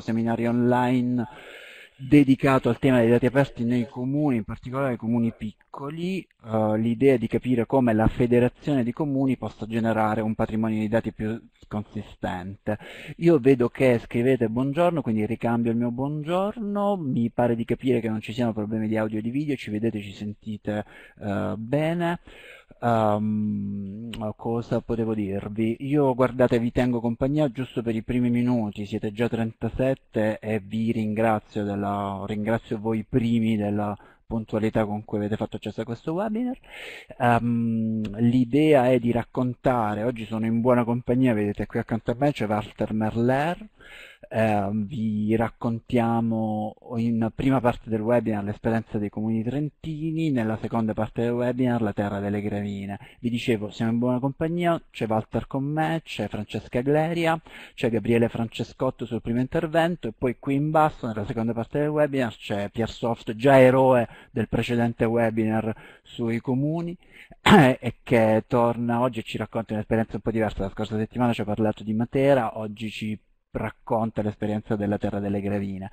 seminario online dedicato al tema dei dati aperti nei comuni, in particolare nei comuni piccoli, uh, l'idea di capire come la federazione di comuni possa generare un patrimonio di dati più consistente. Io vedo che scrivete buongiorno, quindi ricambio il mio buongiorno, mi pare di capire che non ci siano problemi di audio e di video, ci vedete, ci sentite uh, bene. Um, cosa potevo dirvi? Io guardate vi tengo compagnia giusto per i primi minuti, siete già 37 e vi ringrazio, della, ringrazio voi primi della puntualità con cui avete fatto accesso a questo webinar. Um, L'idea è di raccontare, oggi sono in buona compagnia, vedete qui accanto a me c'è Walter Merler, eh, vi raccontiamo in prima parte del webinar l'esperienza dei comuni trentini, nella seconda parte del webinar la terra delle gravine. Vi dicevo, siamo in buona compagnia, c'è Walter con me, c'è Francesca Gleria, c'è Gabriele Francescotto sul primo intervento e poi qui in basso, nella seconda parte del webinar, c'è Piersoft, già eroe del precedente webinar sui comuni e che torna oggi e ci racconta un'esperienza un po' diversa. La scorsa settimana ci ha parlato di Matera, oggi ci racconta l'esperienza della Terra delle Gravine.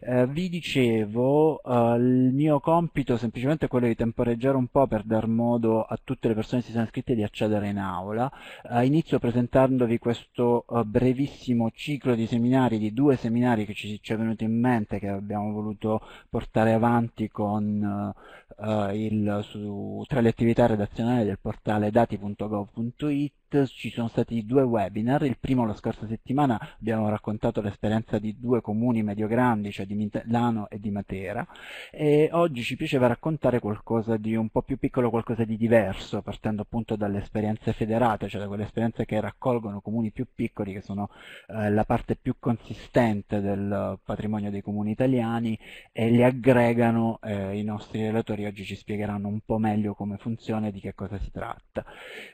Eh, vi dicevo, eh, il mio compito è semplicemente quello di temporeggiare un po' per dar modo a tutte le persone che si sono iscritte di accedere in aula. Eh, inizio presentandovi questo eh, brevissimo ciclo di seminari, di due seminari che ci, ci è venuto in mente, che abbiamo voluto portare avanti con, eh, il, su, tra le attività redazionali del portale dati.gov.it ci sono stati due webinar, il primo la scorsa settimana abbiamo raccontato l'esperienza di due comuni medio-grandi, cioè di Milano e di Matera, e oggi ci piaceva raccontare qualcosa di un po' più piccolo, qualcosa di diverso, partendo appunto dalle esperienze federate, cioè da quelle esperienze che raccolgono comuni più piccoli, che sono eh, la parte più consistente del patrimonio dei comuni italiani, e li aggregano, eh, i nostri relatori oggi ci spiegheranno un po' meglio come funziona e di che cosa si tratta.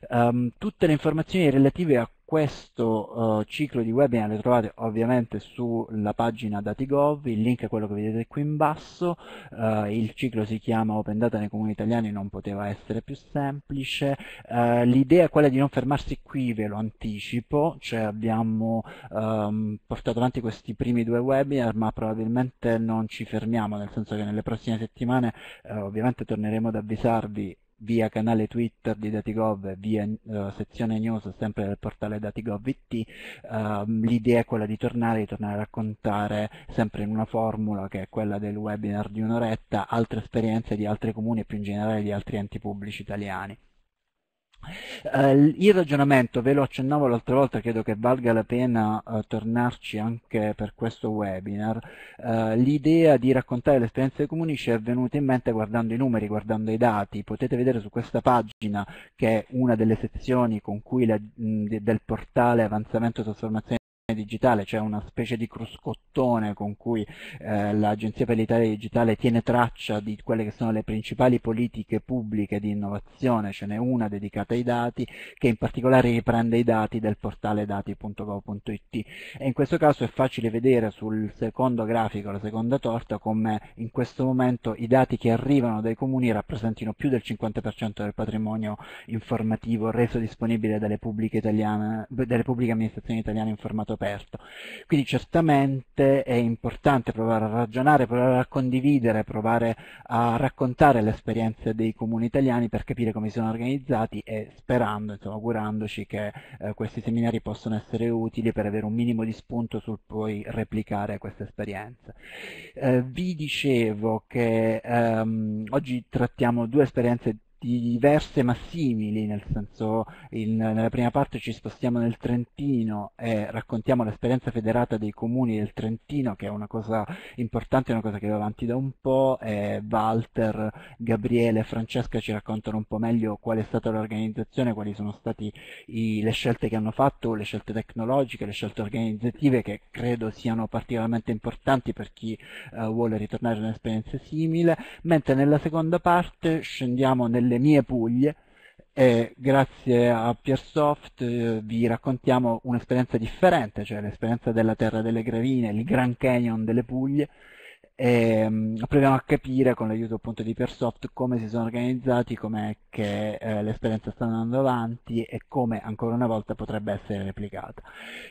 Um, tutte le informazioni relative a questo uh, ciclo di webinar le trovate ovviamente sulla pagina Datigov, il link è quello che vedete qui in basso, uh, il ciclo si chiama Open Data nei comuni italiani, non poteva essere più semplice, uh, l'idea è quella di non fermarsi qui, ve lo anticipo, cioè abbiamo um, portato avanti questi primi due webinar ma probabilmente non ci fermiamo, nel senso che nelle prossime settimane ovviamente torneremo ad avvisarvi via canale Twitter di Datigov e via uh, sezione news sempre del portale Datigov.it uh, l'idea è quella di tornare, di tornare a raccontare sempre in una formula che è quella del webinar di un'oretta altre esperienze di altri comuni e più in generale di altri enti pubblici italiani. Uh, il ragionamento, ve lo accennavo l'altra volta, credo che valga la pena uh, tornarci anche per questo webinar. Uh, l'idea di raccontare l'esperienza dei comuni ci è venuta in mente guardando i numeri, guardando i dati. Potete vedere su questa pagina, che è una delle sezioni la, mh, del portale avanzamento e trasformazione digitale, cioè una specie di cruscottone con cui eh, l'Agenzia per l'Italia Digitale tiene traccia di quelle che sono le principali politiche pubbliche di innovazione, ce n'è una dedicata ai dati che in particolare riprende i dati del portale dati.gov.it e in questo caso è facile vedere sul secondo grafico, la seconda torta, come in questo momento i dati che arrivano dai comuni rappresentino più del 50% del patrimonio informativo reso disponibile dalle pubbliche, italiane, dalle pubbliche amministrazioni italiane in formato aperto. Quindi certamente è importante provare a ragionare, provare a condividere, provare a raccontare le esperienze dei comuni italiani per capire come sono organizzati e sperando, insomma, augurandoci che eh, questi seminari possano essere utili per avere un minimo di spunto sul poi replicare queste esperienze. Eh, vi dicevo che ehm, oggi trattiamo due esperienze diverse ma simili, nel senso in, nella prima parte ci spostiamo nel Trentino e raccontiamo l'esperienza federata dei comuni del Trentino, che è una cosa importante, una cosa che va avanti da un po', e Walter, Gabriele e Francesca ci raccontano un po' meglio qual è stata l'organizzazione, quali sono state le scelte che hanno fatto, le scelte tecnologiche, le scelte organizzative che credo siano particolarmente importanti per chi uh, vuole ritornare a un'esperienza simile, mentre nella seconda parte scendiamo nelle le mie Puglie e grazie a Piersoft eh, vi raccontiamo un'esperienza differente, cioè l'esperienza della Terra delle Gravine, il Grand Canyon delle Puglie e um, proviamo a capire con l'aiuto appunto di Persoft come si sono organizzati, com'è che eh, l'esperienza sta andando avanti e come ancora una volta potrebbe essere replicata.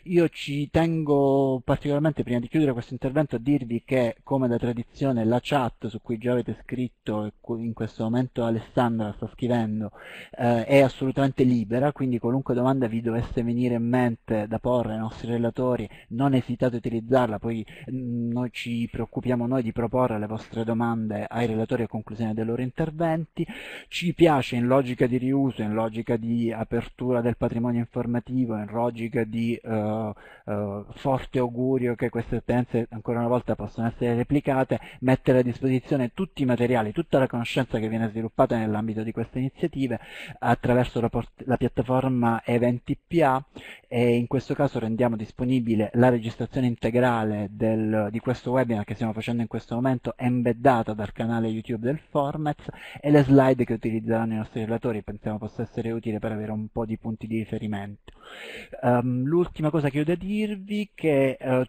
Io ci tengo particolarmente prima di chiudere questo intervento a dirvi che come da tradizione la chat su cui già avete scritto e in questo momento Alessandra sta scrivendo eh, è assolutamente libera, quindi qualunque domanda vi dovesse venire in mente da porre ai nostri relatori non esitate a utilizzarla, poi mm, noi ci preoccupiamo noi di proporre le vostre domande ai relatori a conclusione dei loro interventi. Ci piace in logica di riuso, in logica di apertura del patrimonio informativo, in logica di uh, uh, forte augurio che queste esperienze ancora una volta possano essere replicate, mettere a disposizione tutti i materiali, tutta la conoscenza che viene sviluppata nell'ambito di queste iniziative attraverso la, la piattaforma Eventi PA e in questo caso rendiamo disponibile la registrazione integrale del, di questo webinar che stiamo facendo in questo momento embeddata dal canale YouTube del Formats e le slide che utilizzeranno i nostri relatori pensiamo possa essere utile per avere un po' di punti di riferimento. Um, L'ultima cosa che ho da dirvi è che uh,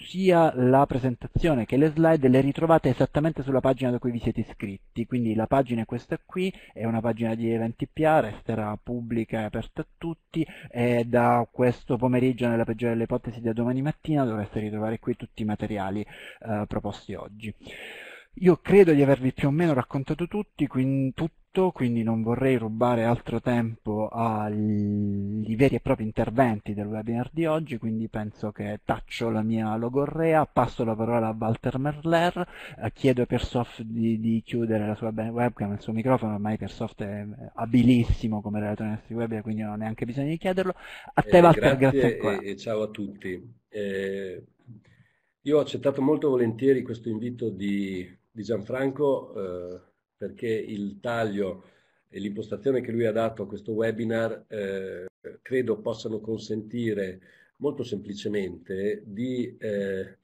sia la presentazione che le slide le ritrovate esattamente sulla pagina da cui vi siete iscritti, quindi la pagina è questa qui, è una pagina di eventi PA, resterà pubblica e aperta a tutti e da questo pomeriggio nella peggiore delle ipotesi da domani mattina dovreste ritrovare qui tutti i materiali eh, proposti oggi. Io credo di avervi più o meno raccontato tutti, quindi, tutto, quindi non vorrei rubare altro tempo ai veri e propri interventi del webinar di oggi, quindi penso che taccio la mia logorrea, passo la parola a Walter Merler, eh, chiedo a Persoft di, di, chiudere la sua webcam, il suo microfono, ormai Persoft è abilissimo come relatore nei nostri webinar, quindi non ho neanche bisogno di chiederlo. A te eh, Walter, grazie, grazie ancora. E, e ciao a tutti. Eh, io ho accettato molto volentieri questo invito di di Gianfranco eh, perché il taglio e l'impostazione che lui ha dato a questo webinar eh, credo possano consentire molto semplicemente di eh,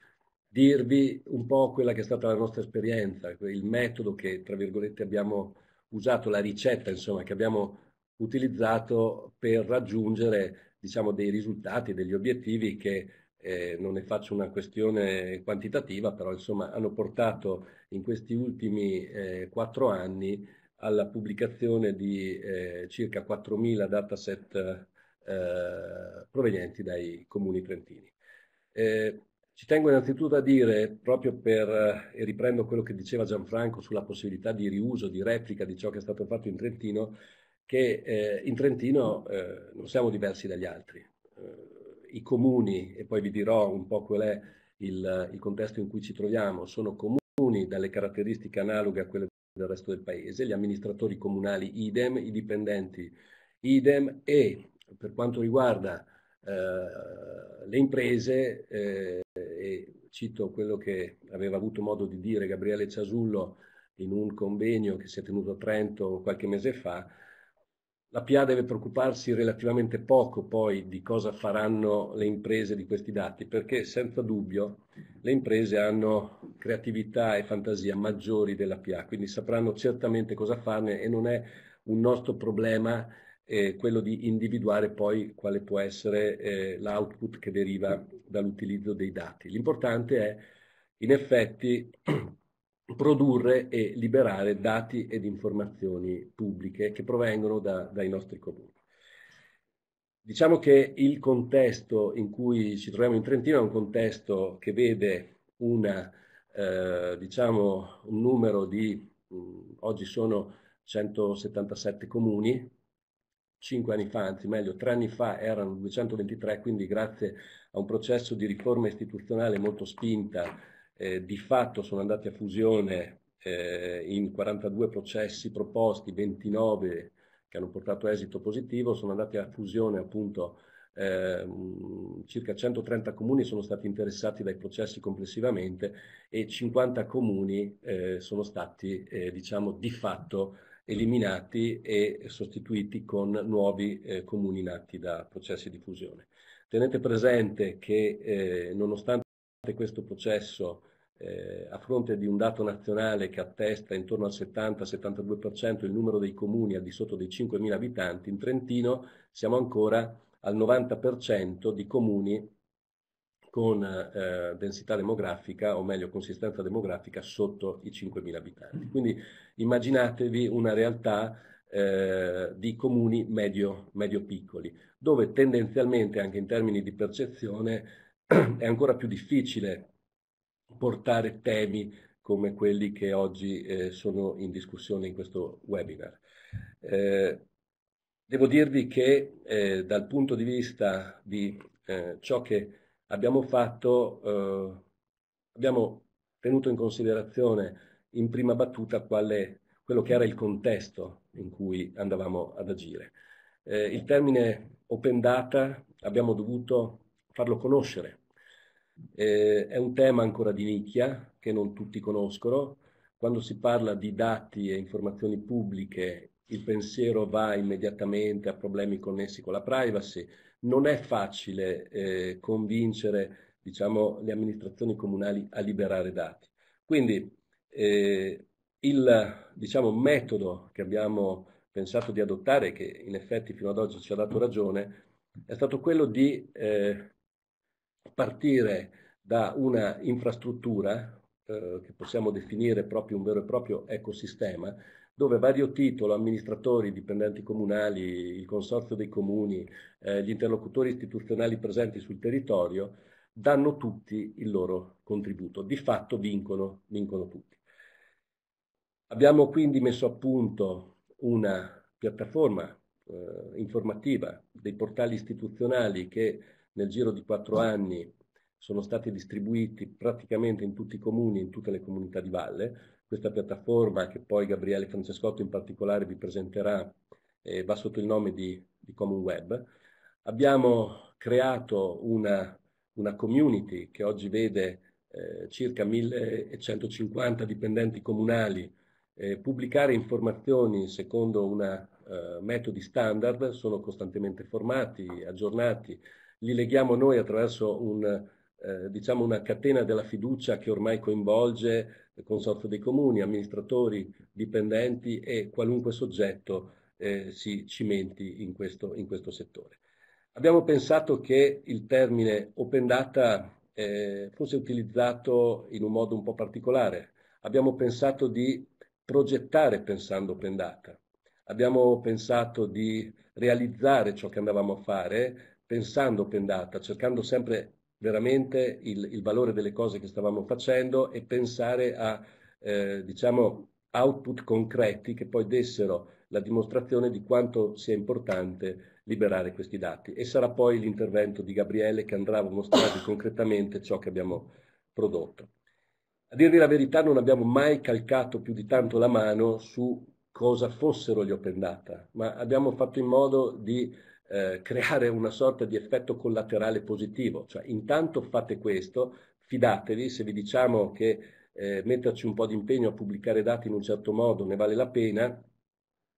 dirvi un po' quella che è stata la nostra esperienza, il metodo che tra virgolette abbiamo usato, la ricetta insomma che abbiamo utilizzato per raggiungere diciamo dei risultati, degli obiettivi che eh, non ne faccio una questione quantitativa, però insomma hanno portato in questi ultimi eh, quattro anni alla pubblicazione di eh, circa 4.000 dataset eh, provenienti dai comuni trentini. Eh, ci tengo innanzitutto a dire, proprio per, e riprendo quello che diceva Gianfranco sulla possibilità di riuso, di replica di ciò che è stato fatto in Trentino, che eh, in Trentino non siamo diversi dagli altri i comuni, e poi vi dirò un po' qual è il, il contesto in cui ci troviamo, sono comuni dalle caratteristiche analoghe a quelle del resto del paese, gli amministratori comunali idem, i dipendenti idem e per quanto riguarda eh, le imprese, eh, e cito quello che aveva avuto modo di dire Gabriele Ciasullo in un convegno che si è tenuto a Trento qualche mese fa, la PA deve preoccuparsi relativamente poco poi di cosa faranno le imprese di questi dati, perché senza dubbio le imprese hanno creatività e fantasia maggiori della PA, quindi sapranno certamente cosa farne e non è un nostro problema eh, quello di individuare poi quale può essere eh, l'output che deriva dall'utilizzo dei dati. L'importante è in effetti produrre e liberare dati ed informazioni pubbliche che provengono da, dai nostri comuni. Diciamo che il contesto in cui ci troviamo in Trentino è un contesto che vede una, eh, diciamo, un numero di, mh, oggi sono 177 comuni, cinque anni fa, anzi meglio tre anni fa erano 223, quindi grazie a un processo di riforma istituzionale molto spinta eh, di fatto sono andati a fusione eh, in 42 processi proposti, 29 che hanno portato esito positivo, sono andati a fusione appunto eh, circa 130 comuni sono stati interessati dai processi complessivamente e 50 comuni eh, sono stati eh, diciamo di fatto eliminati e sostituiti con nuovi eh, comuni nati da processi di fusione. Tenete presente che eh, nonostante questo processo eh, a fronte di un dato nazionale che attesta intorno al 70-72% il numero dei comuni al di sotto dei 5.000 abitanti, in Trentino siamo ancora al 90% di comuni con eh, densità demografica, o meglio consistenza demografica, sotto i 5.000 abitanti. Quindi immaginatevi una realtà eh, di comuni medio, medio piccoli, dove tendenzialmente, anche in termini di percezione, è ancora più difficile portare temi come quelli che oggi eh, sono in discussione in questo webinar. Eh, devo dirvi che eh, dal punto di vista di eh, ciò che abbiamo fatto, eh, abbiamo tenuto in considerazione in prima battuta quale, quello che era il contesto in cui andavamo ad agire. Eh, il termine open data abbiamo dovuto farlo conoscere. Eh, è un tema ancora di nicchia che non tutti conoscono. Quando si parla di dati e informazioni pubbliche, il pensiero va immediatamente a problemi connessi con la privacy, non è facile eh, convincere diciamo, le amministrazioni comunali a liberare dati. Quindi eh, il diciamo, metodo che abbiamo pensato di adottare, che in effetti fino ad oggi ci ha dato ragione, è stato quello di eh, partire da una infrastruttura eh, che possiamo definire proprio un vero e proprio ecosistema, dove vario titolo, amministratori, dipendenti comunali, il consorzio dei comuni, eh, gli interlocutori istituzionali presenti sul territorio, danno tutti il loro contributo. Di fatto vincono, vincono tutti. Abbiamo quindi messo a punto una piattaforma eh, informativa dei portali istituzionali che nel giro di quattro anni sono stati distribuiti praticamente in tutti i comuni, in tutte le comunità di valle, questa piattaforma che poi Gabriele Francescotto in particolare vi presenterà eh, va sotto il nome di, di Common Web. Abbiamo creato una, una community che oggi vede eh, circa 1150 dipendenti comunali eh, pubblicare informazioni secondo una, uh, metodi standard, sono costantemente formati, aggiornati, li leghiamo noi attraverso un, eh, diciamo una catena della fiducia che ormai coinvolge il Consorzio dei Comuni, amministratori, dipendenti e qualunque soggetto eh, si cimenti in questo, in questo, settore. Abbiamo pensato che il termine open data eh, fosse utilizzato in un modo un po' particolare. Abbiamo pensato di progettare pensando open data. Abbiamo pensato di realizzare ciò che andavamo a fare pensando open data, cercando sempre veramente il, il, valore delle cose che stavamo facendo e pensare a eh, diciamo, output concreti che poi dessero la dimostrazione di quanto sia importante liberare questi dati. E sarà poi l'intervento di Gabriele che andrà a mostrare concretamente ciò che abbiamo prodotto. A dirvi la verità non abbiamo mai calcato più di tanto la mano su cosa fossero gli open data, ma abbiamo fatto in modo di eh, creare una sorta di effetto collaterale positivo, cioè intanto fate questo, fidatevi, se vi diciamo che eh, metterci un po' di impegno a pubblicare dati in un certo modo ne vale la pena,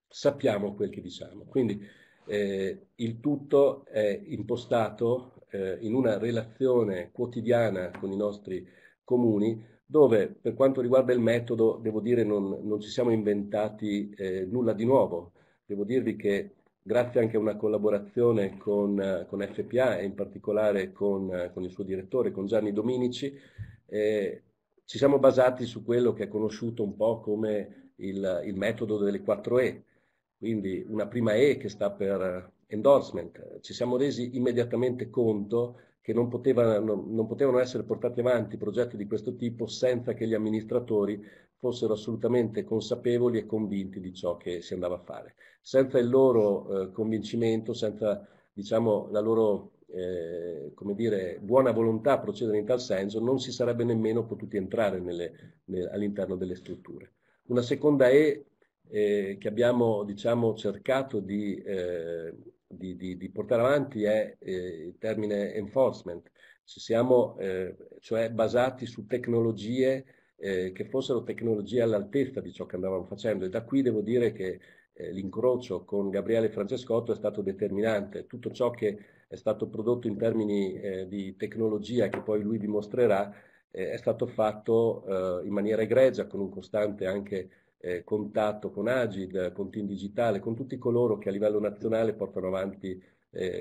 sappiamo quel che diciamo. Quindi eh, il tutto è impostato eh, in una relazione quotidiana con i nostri comuni dove per quanto riguarda il metodo, devo dire, non, non ci siamo inventati eh, nulla di nuovo. Devo dirvi che grazie anche a una collaborazione con, con FPA e in particolare con, con, il suo direttore, con Gianni Dominici, eh, ci siamo basati su quello che è conosciuto un po' come il, il metodo delle 4E, quindi una prima E che sta per endorsement. Ci siamo resi immediatamente conto che non potevano, non potevano essere portati avanti progetti di questo tipo senza che gli amministratori fossero assolutamente consapevoli e convinti di ciò che si andava a fare. Senza il loro eh, convincimento, senza diciamo, la loro eh, come dire, buona volontà a procedere in tal senso, non si sarebbe nemmeno potuti entrare nelle, nelle, all'interno delle strutture. Una seconda è eh, che abbiamo diciamo, cercato di, eh, di, di, di, portare avanti è eh, il termine enforcement. Ci siamo eh, cioè basati su tecnologie eh, che fossero tecnologie all'altezza di ciò che andavamo facendo e da qui devo dire che eh, l'incrocio con Gabriele Francescotto è stato determinante. Tutto ciò che è stato prodotto in termini eh, di tecnologia che poi lui dimostrerà eh, è stato fatto eh, in maniera egregia con un costante anche eh, contatto con Agid, con Team Digitale, con tutti coloro che a livello nazionale portano avanti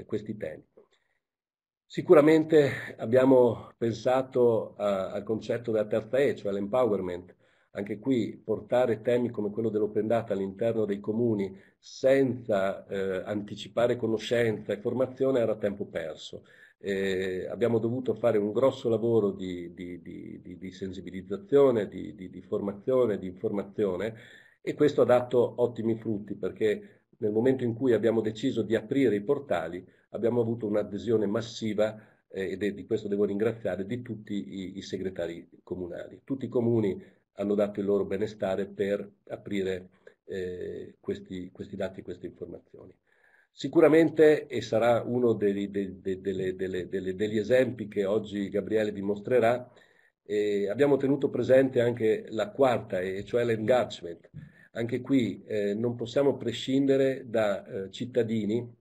questi temi. Sicuramente abbiamo pensato a, al concetto della terza E, cioè l'empowerment. Anche qui portare temi come quello dell'open data all'interno dei comuni senza eh, anticipare conoscenza e formazione era tempo perso. Eh, abbiamo dovuto fare un grosso lavoro di, di, di, di sensibilizzazione, di, formazione, di informazione e questo ha dato ottimi frutti perché nel momento in cui abbiamo deciso di aprire i portali abbiamo avuto un'adesione massiva eh, ed è di questo devo ringraziare di tutti i, i, segretari comunali. Tutti i comuni hanno dato il loro benestare per aprire eh, questi, questi, dati, queste informazioni. Sicuramente, e sarà uno degli, de, de, de, degli esempi che oggi Gabriele dimostrerà, eh, abbiamo tenuto presente anche la quarta, e cioè l'engagement. Anche qui eh, non possiamo prescindere da eh, cittadini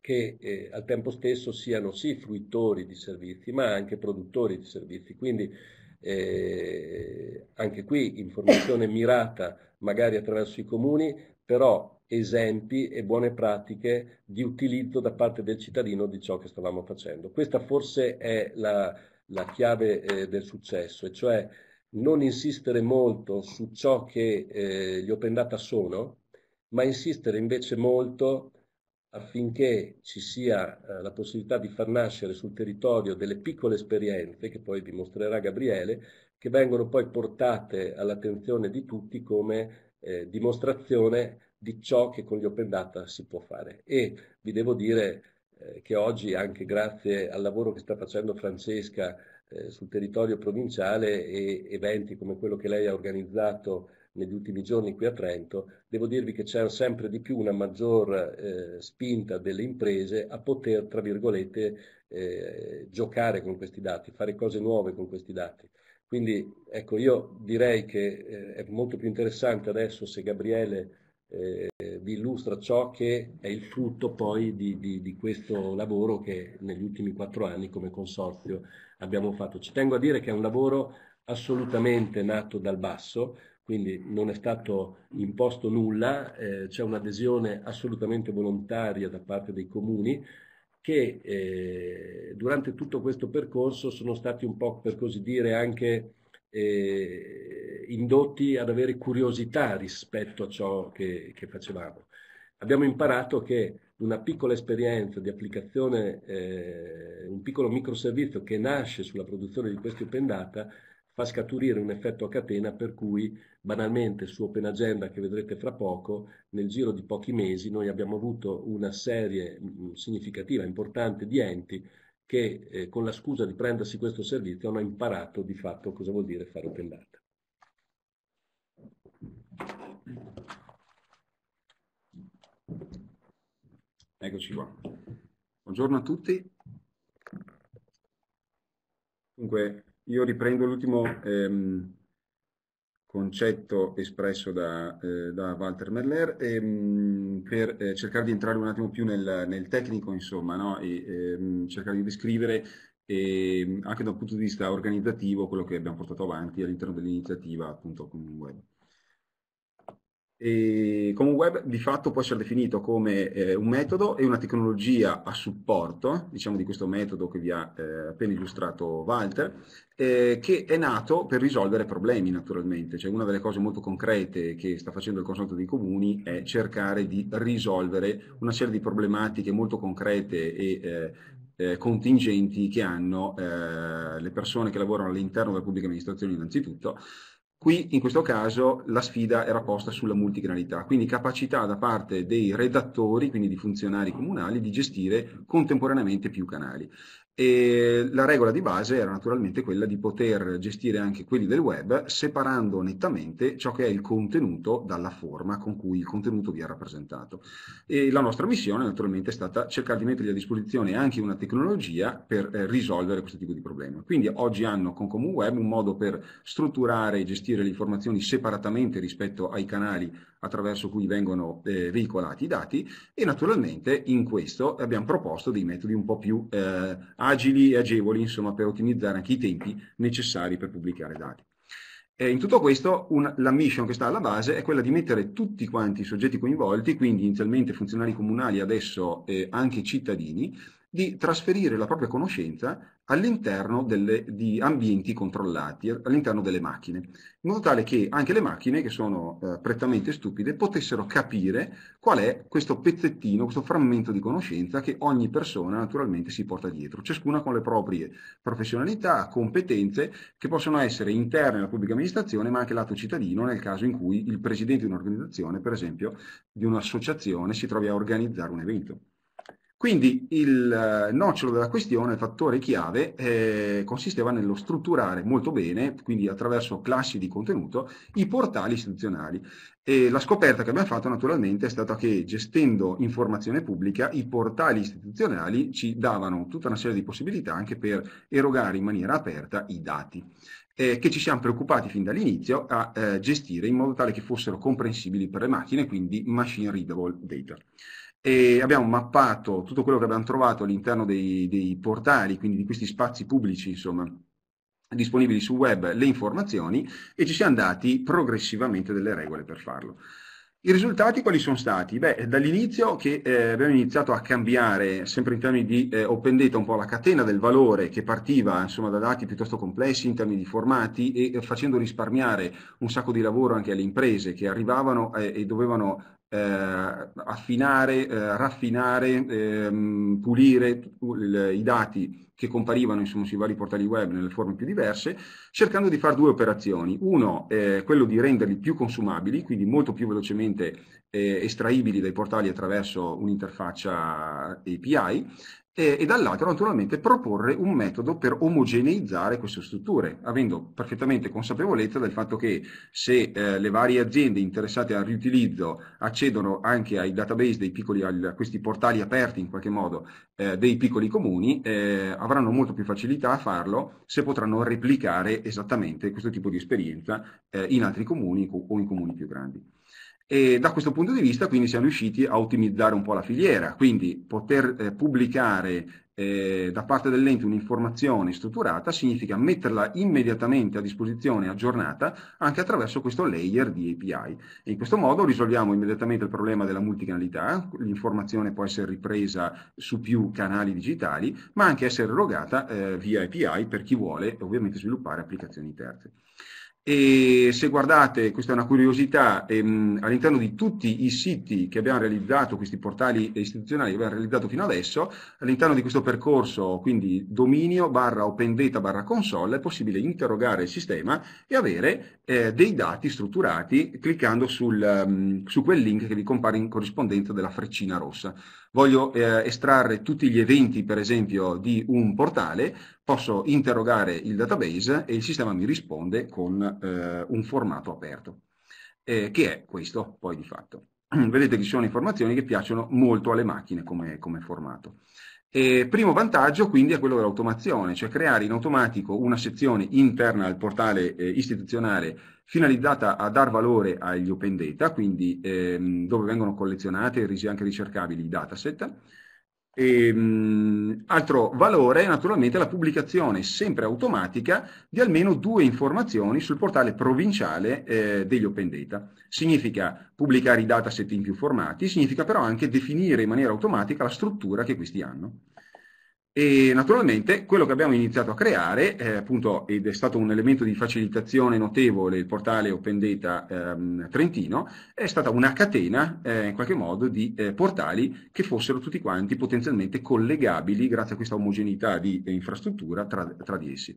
che eh, al tempo stesso siano sì fruitori di servizi, ma anche produttori di servizi. Quindi eh, anche qui informazione mirata magari attraverso i comuni, però esempi e buone pratiche di utilizzo da parte del cittadino di ciò che stavamo facendo. Questa forse è la, la chiave eh, del successo, e cioè non insistere molto su ciò che eh, gli open data sono, ma insistere invece molto affinché ci sia eh, la possibilità di far nascere sul territorio delle piccole esperienze, che poi dimostrerà Gabriele, che vengono poi portate all'attenzione di tutti come eh, dimostrazione di ciò che con gli open data si può fare. E vi devo dire eh, che oggi, anche grazie al lavoro che sta facendo Francesca eh, sul territorio provinciale e eventi come quello che lei ha organizzato negli ultimi giorni qui a Trento, devo dirvi che c'è sempre di più una maggior eh, spinta delle imprese a poter, tra virgolette, eh, giocare con questi dati, fare cose nuove con questi dati. Quindi ecco, io direi che eh, è molto più interessante adesso se Gabriele eh, vi illustra ciò che è il frutto poi di, di, di, questo lavoro che negli ultimi quattro anni come consorzio abbiamo fatto. Ci tengo a dire che è un lavoro assolutamente nato dal basso, quindi non è stato imposto nulla, eh, c'è un'adesione assolutamente volontaria da parte dei comuni che eh, durante tutto questo percorso sono stati un po' per così dire anche eh, indotti ad avere curiosità rispetto a ciò che, che, facevamo. Abbiamo imparato che una piccola esperienza di applicazione, eh, un piccolo microservizio che nasce sulla produzione di questi open data fa scaturire un effetto a catena per cui banalmente su Open Agenda che vedrete fra poco, nel giro di pochi mesi noi abbiamo avuto una serie mm, significativa, importante di enti che eh, con la scusa di prendersi questo servizio hanno imparato di fatto cosa vuol dire fare Open Data. Eccoci qua. Buongiorno a tutti. Dunque, io riprendo l'ultimo ehm, concetto espresso da, eh, da Walter Merler ehm, per eh, cercare di entrare un attimo più nel, nel tecnico, insomma, no? e ehm, cercare di descrivere ehm, anche da un punto di vista organizzativo quello che abbiamo portato avanti all'interno dell'iniziativa appunto con web. E Common Web di fatto può essere definito come eh, un metodo e una tecnologia a supporto, diciamo di questo metodo che vi ha eh, appena illustrato Walter, eh, che è nato per risolvere problemi naturalmente. Cioè una delle cose molto concrete che sta facendo il Consorzio dei Comuni è cercare di risolvere una serie di problematiche molto concrete e eh, eh, contingenti che hanno eh, le persone che lavorano all'interno della pubblica amministrazione innanzitutto, Qui in questo caso la sfida era posta sulla multicanalità, quindi capacità da parte dei redattori, quindi di funzionari comunali, di gestire contemporaneamente più canali. E la regola di base era naturalmente quella di poter gestire anche quelli del web separando nettamente ciò che è il contenuto dalla forma con cui il contenuto vi è rappresentato. E la nostra missione naturalmente è stata cercare di mettergli a disposizione anche una tecnologia per eh, risolvere questo tipo di problema. Quindi oggi hanno con Common Web un modo per strutturare e gestire le informazioni separatamente rispetto ai canali attraverso cui vengono eh, veicolati i dati e naturalmente in questo abbiamo proposto dei metodi un po' più eh, agili e agevoli insomma, per ottimizzare anche i tempi necessari per pubblicare dati. E in tutto questo una, la mission che sta alla base è quella di mettere tutti quanti i soggetti coinvolti, quindi inizialmente funzionari comunali, adesso eh, anche cittadini, di trasferire la propria conoscenza all'interno di ambienti controllati, all'interno delle macchine, in modo tale che anche le macchine, che sono eh, prettamente stupide, potessero capire qual è questo pezzettino, questo frammento di conoscenza che ogni persona naturalmente si porta dietro, ciascuna con le proprie professionalità, competenze che possono essere interne alla pubblica amministrazione, ma anche lato cittadino, nel caso in cui il presidente di un'organizzazione, per esempio, di un'associazione, si trovi a organizzare un evento. Quindi il eh, nocciolo della questione, il fattore chiave, eh, consisteva nello strutturare molto bene, quindi attraverso classi di contenuto, i portali istituzionali. E la scoperta che abbiamo fatto naturalmente è stata che gestendo informazione pubblica i portali istituzionali ci davano tutta una serie di possibilità anche per erogare in maniera aperta i dati. Eh, che ci siamo preoccupati fin dall'inizio a eh, gestire in modo tale che fossero comprensibili per le macchine, quindi machine readable data e abbiamo mappato tutto quello che abbiamo trovato all'interno dei, dei portali, quindi di questi spazi pubblici, insomma, disponibili sul web, le informazioni e ci siamo dati progressivamente delle regole per farlo. I risultati quali sono stati? Beh, dall'inizio che eh, abbiamo iniziato a cambiare, sempre in termini di eh, open data, un po' la catena del valore che partiva insomma, da dati piuttosto complessi in termini di formati e eh, facendo risparmiare un sacco di lavoro anche alle imprese che arrivavano eh, e dovevano affinare, eh, raffinare, ehm, pulire i dati che comparivano insomma, sui vari portali web nelle forme più diverse, cercando di fare due operazioni. Uno è quello di renderli più consumabili, quindi molto più velocemente eh, estraibili dai portali attraverso un'interfaccia API, e, e dall'altro naturalmente proporre un metodo per omogeneizzare queste strutture, avendo perfettamente consapevolezza del fatto che se eh, le varie aziende interessate al riutilizzo accedono anche ai database dei piccoli, a questi portali aperti in qualche modo eh, dei piccoli comuni, eh, avranno molto più facilità a farlo se potranno replicare esattamente questo tipo di esperienza eh, in altri comuni o in comuni più grandi. E da questo punto di vista quindi siamo riusciti a ottimizzare un po' la filiera, quindi poter eh, pubblicare eh, da parte dell'ente un'informazione strutturata significa metterla immediatamente a disposizione aggiornata anche attraverso questo layer di API. E in questo modo risolviamo immediatamente il problema della multicanalità, l'informazione può essere ripresa su più canali digitali, ma anche essere erogata eh, via API per chi vuole ovviamente sviluppare applicazioni terze. E se guardate, questa è una curiosità, ehm, all'interno di tutti i siti che abbiamo realizzato, questi portali istituzionali che abbiamo realizzato fino adesso, all'interno di questo percorso, quindi dominio barra open data barra console, è possibile interrogare il sistema e avere eh, dei dati strutturati cliccando sul, um, su quel link che vi compare in corrispondenza della freccina rossa voglio eh, estrarre tutti gli eventi, per esempio, di un portale, posso interrogare il database e il sistema mi risponde con eh, un formato aperto, eh, che è questo poi di fatto. Vedete che ci sono informazioni che piacciono molto alle macchine come, come formato. E primo vantaggio quindi è quello dell'automazione, cioè creare in automatico una sezione interna al portale eh, istituzionale finalizzata a dar valore agli open data, quindi ehm, dove vengono collezionate e anche ricercabili i dataset. E, mh, altro valore è naturalmente la pubblicazione sempre automatica di almeno due informazioni sul portale provinciale eh, degli open data. Significa pubblicare i dataset in più formati, significa però anche definire in maniera automatica la struttura che questi hanno. E naturalmente quello che abbiamo iniziato a creare, eh, appunto, ed è stato un elemento di facilitazione notevole il portale Open Data ehm, Trentino, è stata una catena eh, in qualche modo di eh, portali che fossero tutti quanti potenzialmente collegabili grazie a questa omogeneità di infrastruttura tra, tra, di essi.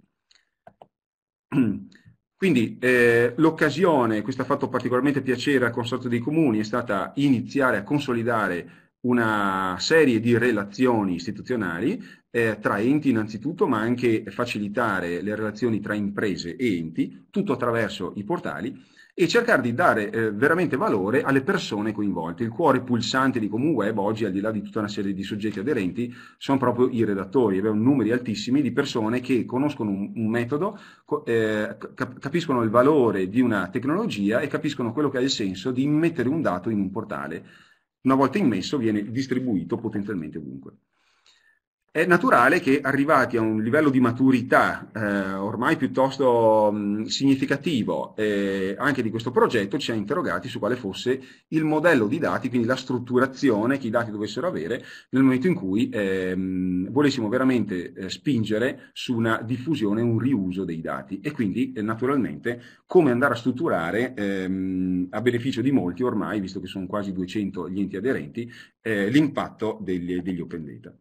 Quindi eh, l'occasione, questo ha fatto particolarmente piacere al Consorzio dei Comuni, è stata iniziare a consolidare una serie di relazioni istituzionali eh, tra enti innanzitutto, ma anche facilitare le relazioni tra imprese e enti, tutto attraverso i portali, e cercare di dare eh, veramente valore alle persone coinvolte. Il cuore pulsante di Comun Web oggi, al di là di tutta una serie di soggetti aderenti, sono proprio i redattori. Abbiamo numeri altissimi di persone che conoscono un, un metodo, eh, capiscono il valore di una tecnologia e capiscono quello che ha il senso di immettere un dato in un portale. Una volta immesso viene distribuito potenzialmente ovunque. È naturale che arrivati a un livello di maturità eh, ormai piuttosto mh, significativo eh, anche di questo progetto, ci siamo interrogati su quale fosse il modello di dati, quindi la strutturazione che i dati dovessero avere nel momento in cui ehm, volessimo veramente eh, spingere su una diffusione un riuso dei dati e quindi eh, naturalmente come andare a strutturare ehm, a beneficio di molti ormai, visto che sono quasi 200 gli enti aderenti, eh, l'impatto degli, degli open data.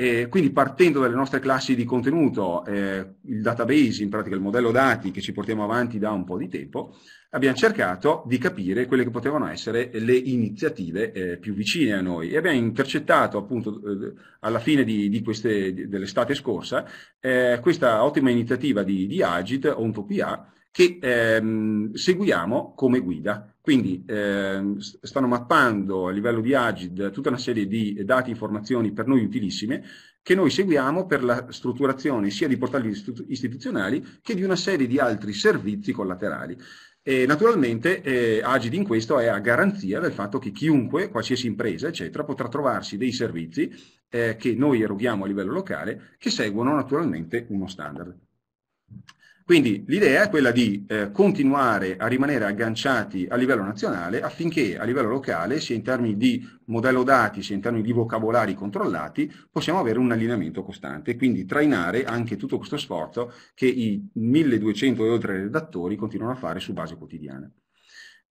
E quindi partendo dalle nostre classi di contenuto, eh, il database, in pratica il modello dati che ci portiamo avanti da un po' di tempo, abbiamo cercato di capire quelle che potevano essere le iniziative eh, più vicine a noi e abbiamo intercettato appunto eh, alla fine di, di queste, dell'estate scorsa eh, questa ottima iniziativa di, di Agit, Ontopia, che ehm, seguiamo come guida. Quindi ehm, stanno mappando a livello di Agid tutta una serie di dati e informazioni per noi utilissime che noi seguiamo per la strutturazione sia di portali istituzionali che di una serie di altri servizi collaterali. E naturalmente eh, Agid in questo è a garanzia del fatto che chiunque, qualsiasi impresa, eccetera, potrà trovarsi dei servizi eh, che noi eroghiamo a livello locale che seguono naturalmente uno standard. Quindi l'idea è quella di eh, continuare a rimanere agganciati a livello nazionale affinché a livello locale, sia in termini di modello dati, sia in termini di vocabolari controllati, possiamo avere un allineamento costante e quindi trainare anche tutto questo sforzo che i 1200 e oltre redattori continuano a fare su base quotidiana.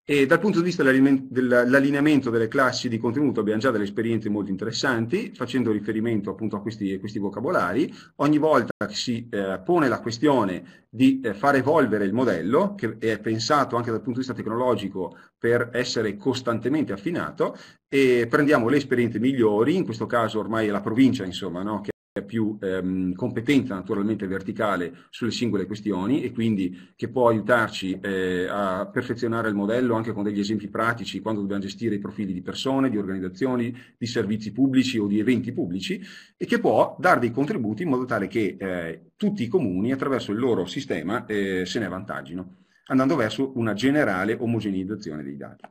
E dal punto di vista dell'allineamento delle classi di contenuto abbiamo già delle esperienze molto interessanti, facendo riferimento appunto a questi, a questi vocabolari. Ogni volta che si eh, pone la questione di eh, far evolvere il modello, che è pensato anche dal punto di vista tecnologico per essere costantemente affinato, e prendiamo le esperienze migliori, in questo caso ormai è la provincia insomma, no? Più ehm, competenza naturalmente verticale sulle singole questioni e quindi che può aiutarci eh, a perfezionare il modello anche con degli esempi pratici quando dobbiamo gestire i profili di persone, di organizzazioni, di servizi pubblici o di eventi pubblici e che può dare dei contributi in modo tale che eh, tutti i comuni attraverso il loro sistema eh, se ne avvantaggino, andando verso una generale omogeneizzazione dei dati.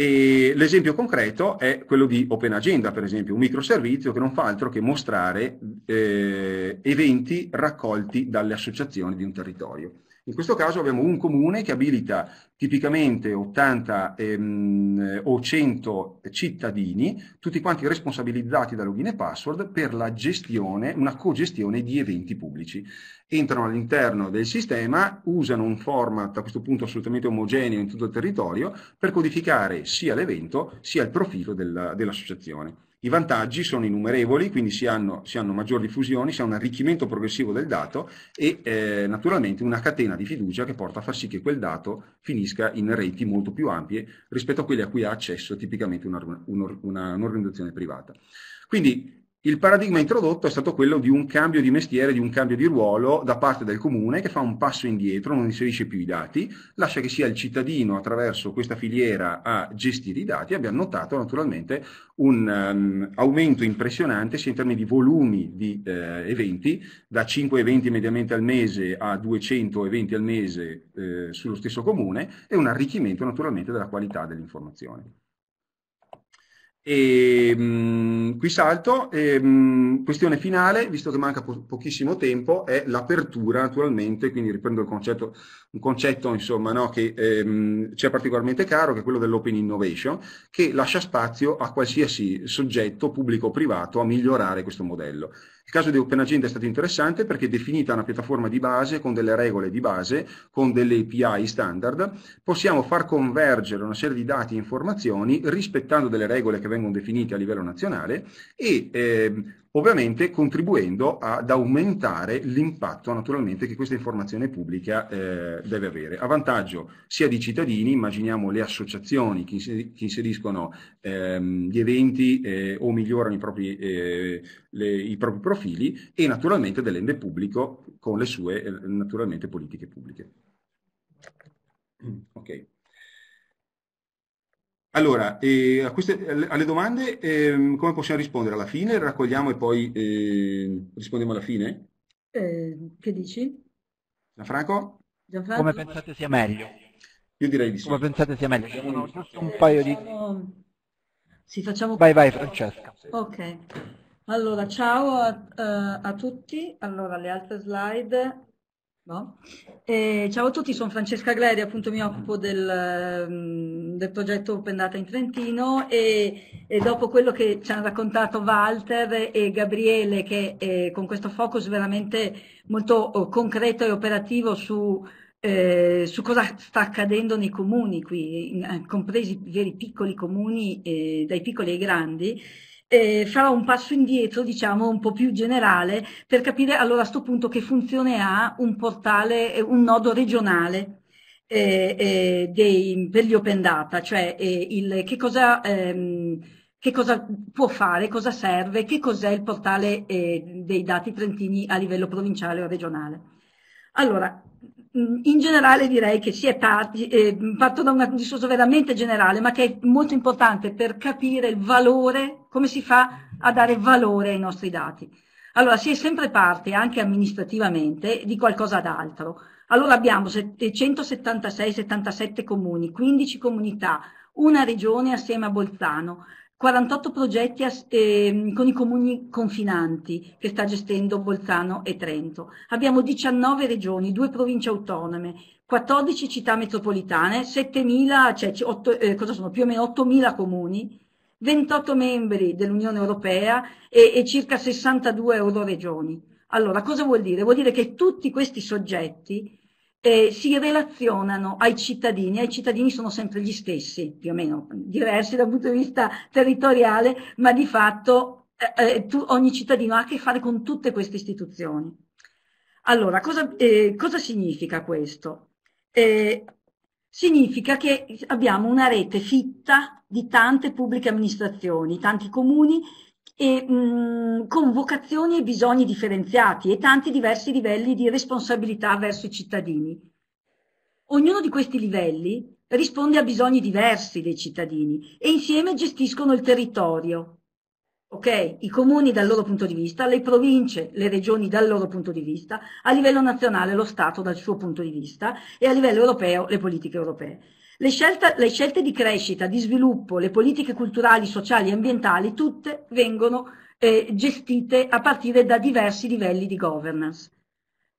L'esempio concreto è quello di Open Agenda, per esempio, un microservizio che non fa altro che mostrare eh, eventi raccolti dalle associazioni di un territorio. In questo caso abbiamo un comune che abilita tipicamente 80 ehm, o 100 cittadini, tutti quanti responsabilizzati da login e password per la gestione, una cogestione di eventi pubblici entrano all'interno del sistema, usano un format a questo punto assolutamente omogeneo in tutto il territorio per codificare sia l'evento sia il profilo del, dell'associazione. I vantaggi sono innumerevoli, quindi si hanno, si hanno maggior diffusione, si ha un arricchimento progressivo del dato e eh, naturalmente una catena di fiducia che porta a far sì che quel dato finisca in reti molto più ampie rispetto a quelle a cui ha accesso tipicamente un'organizzazione privata. Quindi il paradigma introdotto è stato quello di un cambio di mestiere, di un cambio di ruolo da parte del comune che fa un passo indietro, non inserisce più i dati, lascia che sia il cittadino attraverso questa filiera a gestire i dati. Abbiamo notato naturalmente un um, aumento impressionante sia in termini di volumi di eh, eventi, da 5 eventi mediamente al mese a 200 eventi al mese eh, sullo stesso comune e un arricchimento naturalmente della qualità dell'informazione. E, mh, mm, qui salto, e, mh, mm, questione finale, visto che manca po pochissimo tempo, è l'apertura naturalmente, quindi riprendo concetto, un concetto insomma, no, che ehm, ci è particolarmente caro, che è quello dell'open innovation, che lascia spazio a qualsiasi soggetto, pubblico o privato, a migliorare questo modello. Il caso di Open Agenda è stato interessante perché è definita una piattaforma di base con delle regole di base, con delle API standard, possiamo far convergere una serie di dati e informazioni rispettando delle regole che vengono definite a livello nazionale e eh, ovviamente contribuendo ad aumentare l'impatto naturalmente che questa informazione pubblica eh, deve avere. A vantaggio sia di cittadini, immaginiamo le associazioni che, inseriscono ehm, gli eventi eh, o migliorano i propri, eh, le, i propri, profili e naturalmente dell'ente pubblico con le sue eh, naturalmente politiche pubbliche. Ok. Allora, eh, queste, alle domande eh, come possiamo rispondere? Alla fine raccogliamo e poi eh, rispondiamo alla fine? Eh, che dici? Gianfranco? Gianfranco? Come pensate sia meglio? Io direi di sì. Come pensate sia meglio? Ci giusto un paio di... Sì, facciamo... Vai, vai Francesca. Ok. Allora, ciao a, uh, a tutti. Allora, le altre slide. No? Ciao a tutti, sono Francesca Gleri, appunto mi occupo del, um, del progetto Open Data in Trentino e, e, dopo quello che ci hanno raccontato Walter e Gabriele, che eh, con questo focus veramente molto oh, concreto e operativo su, eh, su, cosa sta accadendo nei comuni qui, in, eh, compresi i veri piccoli comuni, eh, dai piccoli ai grandi, eh, farò un passo indietro, diciamo, un po' più generale, per capire allora a questo punto che funzione ha un portale, un nodo regionale eh, eh, dei, per gli open data, cioè eh, il, che, cosa, ehm, che, cosa, può fare, cosa serve, che cos'è il portale eh, dei dati trentini a livello provinciale o regionale. Allora, in generale direi che si è parti, eh, parto da un discorso veramente generale, ma che è molto importante per capire il valore, come si fa a dare valore ai nostri dati. Allora, si è sempre parte, anche amministrativamente, di qualcosa d'altro. Allora abbiamo 176-77 comuni, 15 comunità, una regione assieme a Bolzano, 48 progetti eh, con i comuni confinanti che sta gestendo Bolzano e Trento. Abbiamo 19 regioni, due province autonome, 14 città metropolitane, 7.000, cioè 8, eh, più o meno 8.000 comuni, 28 membri dell'Unione Europea e, e circa 62 euroregioni. Allora, cosa vuol dire? Vuol dire che tutti questi soggetti eh, si relazionano ai cittadini, ai cittadini sono sempre gli stessi, più o meno diversi dal punto di vista territoriale, ma di fatto eh, eh, tu, ogni cittadino ha a che fare con tutte queste istituzioni. Allora, cosa, eh, cosa significa questo? Eh, significa che abbiamo una rete fitta di tante pubbliche amministrazioni, tanti comuni e, mh, con vocazioni e bisogni differenziati e tanti diversi livelli di responsabilità verso i cittadini. Ognuno di questi livelli risponde a bisogni diversi dei cittadini e insieme gestiscono il territorio. Ok? I comuni dal loro punto di vista, le province, le regioni dal loro punto di vista, a livello nazionale lo Stato dal suo punto di vista e a livello europeo le politiche europee. Le scelte, le scelte, di crescita, di sviluppo, le politiche culturali, sociali e ambientali, tutte vengono eh, gestite a partire da diversi livelli di governance.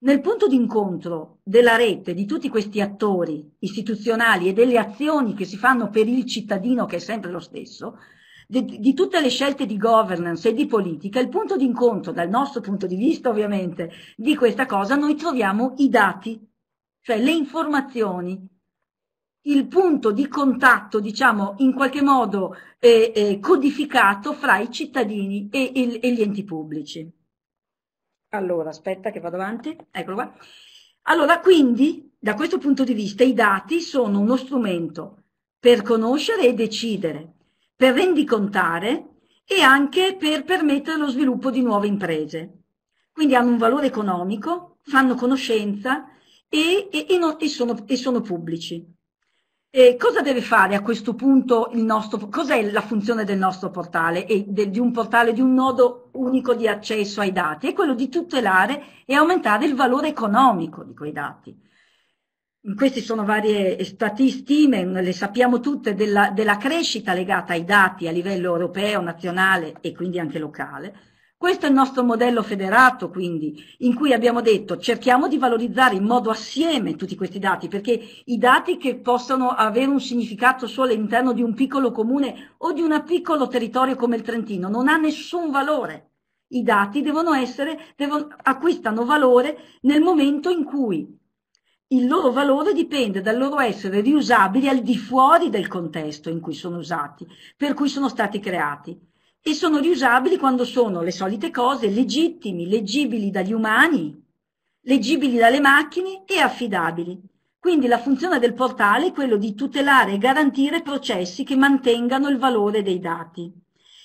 Nel punto d'incontro della rete di tutti questi attori istituzionali e delle azioni che si fanno per il cittadino, che è sempre lo stesso, di, di tutte le scelte di governance e di politica, il punto d'incontro, dal nostro punto di vista ovviamente, di questa cosa, noi troviamo i dati, cioè le informazioni il punto di contatto, diciamo, in qualche modo eh, eh, codificato fra i cittadini e, il, e, gli enti pubblici. Allora, aspetta che vado avanti, eccolo qua. Allora, quindi, da questo punto di vista, i dati sono uno strumento per conoscere e decidere, per rendicontare e anche per permettere lo sviluppo di nuove imprese. Quindi hanno un valore economico, fanno conoscenza e, e, no, sono, e sono pubblici. E cosa deve fare a questo punto il nostro, cos'è la funzione del nostro portale e de, di un portale, di un nodo unico di accesso ai dati? È quello di tutelare e aumentare il valore economico di quei dati. Queste sono varie stime, le sappiamo tutte, della, della crescita legata ai dati a livello europeo, nazionale e quindi anche locale questo è il nostro modello federato, quindi, in cui abbiamo detto cerchiamo di valorizzare in modo assieme tutti questi dati, perché i dati che possono avere un significato solo all'interno di un piccolo comune o di un piccolo territorio come il Trentino non ha nessun valore. I dati devono essere, devono, acquistano valore nel momento in cui il loro valore dipende dal loro essere riusabili al di fuori del contesto in cui sono usati, per cui sono stati creati e sono riusabili quando sono le solite cose legittimi, leggibili dagli umani, leggibili dalle macchine e affidabili. Quindi la funzione del portale è quello di tutelare e garantire processi che mantengano il valore dei dati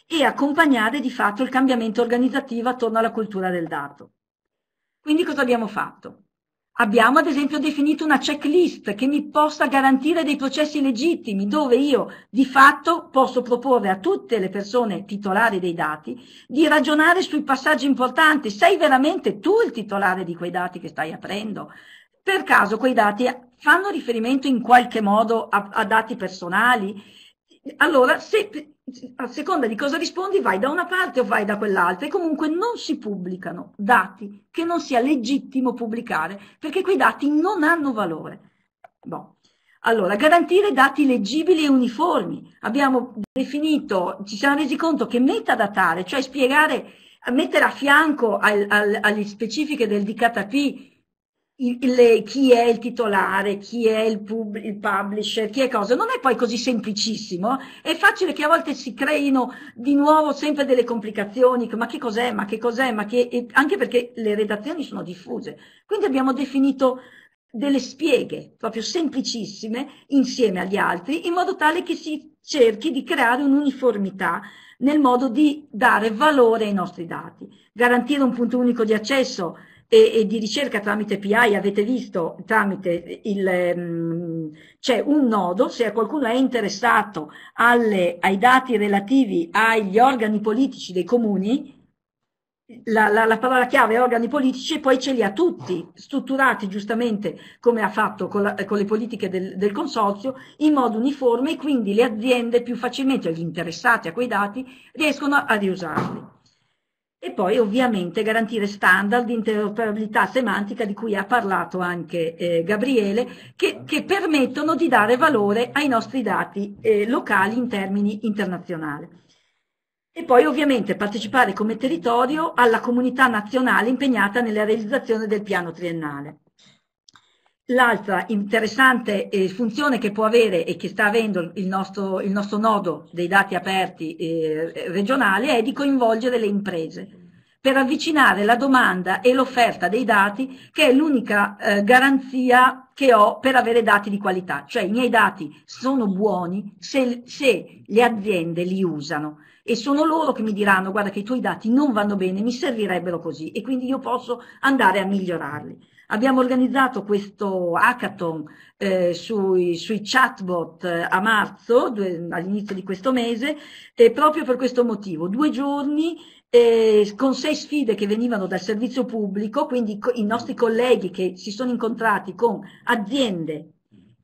e accompagnare di fatto il cambiamento organizzativo attorno alla cultura del dato. Quindi cosa abbiamo fatto? Abbiamo ad esempio definito una checklist che mi possa garantire dei processi legittimi, dove io di fatto posso proporre a tutte le persone titolari dei dati di ragionare sui passaggi importanti. Sei veramente tu il titolare di quei dati che stai aprendo? Per caso quei dati fanno riferimento in qualche modo a, a dati personali? Allora, se a seconda di cosa rispondi vai da una parte o vai da quell'altra e comunque non si pubblicano dati che non sia legittimo pubblicare perché quei dati non hanno valore. Boh. Allora, garantire dati leggibili e uniformi. Abbiamo definito, ci siamo resi conto che metadatare, cioè spiegare, mettere a fianco al, al, alle specifiche del DKP il, chi è il titolare, chi è il, pub, il, publisher, chi è cosa, non è poi così semplicissimo, è facile che a volte si creino di nuovo sempre delle complicazioni, ma che cos'è, ma che cos'è, ma che, anche perché le redazioni sono diffuse. Quindi abbiamo definito delle spieghe proprio semplicissime insieme agli altri in modo tale che si cerchi di creare un'uniformità nel modo di dare valore ai nostri dati, garantire un punto unico di accesso e, e di ricerca tramite PI, avete visto, tramite il, um, c'è un nodo, se qualcuno è interessato alle, ai dati relativi agli organi politici dei comuni, la, la, la, parola chiave è organi politici e poi ce li ha tutti, strutturati giustamente come ha fatto con, la, con le politiche del, del, consorzio, in modo uniforme e quindi le aziende più facilmente, gli interessati a quei dati, riescono a riusarli. E poi ovviamente garantire standard di interoperabilità semantica di cui ha parlato anche eh, Gabriele, che, che, permettono di dare valore ai nostri dati eh, locali in termini internazionali. E poi ovviamente partecipare come territorio alla comunità nazionale impegnata nella realizzazione del piano triennale. L'altra interessante eh, funzione che può avere e che sta avendo il nostro, il nostro nodo dei dati aperti eh, regionali è di coinvolgere le imprese per avvicinare la domanda e l'offerta dei dati che è l'unica eh, garanzia che ho per avere dati di qualità. Cioè i miei dati sono buoni se, se le aziende li usano e sono loro che mi diranno guarda che i tuoi dati non vanno bene, mi servirebbero così e quindi io posso andare a migliorarli. Abbiamo organizzato questo hackathon eh, sui, sui, chatbot eh, a marzo, all'inizio di questo mese, e proprio per questo motivo. Due giorni eh, con sei sfide che venivano dal servizio pubblico, quindi co- i nostri colleghi che si sono incontrati con aziende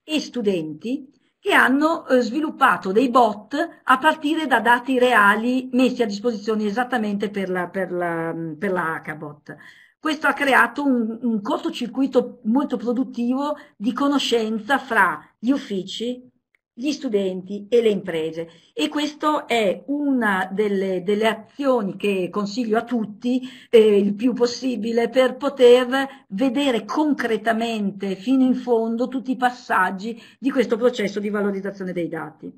e studenti che hanno eh, sviluppato dei bot a partire da dati reali messi a disposizione esattamente per la, per la, per la HBot. Questo ha creato un, un cortocircuito molto produttivo di conoscenza fra gli uffici, gli studenti e le imprese e questa è una delle, delle, azioni che consiglio a tutti eh, il più possibile per poter vedere concretamente fino in fondo tutti i passaggi di questo processo di valorizzazione dei dati.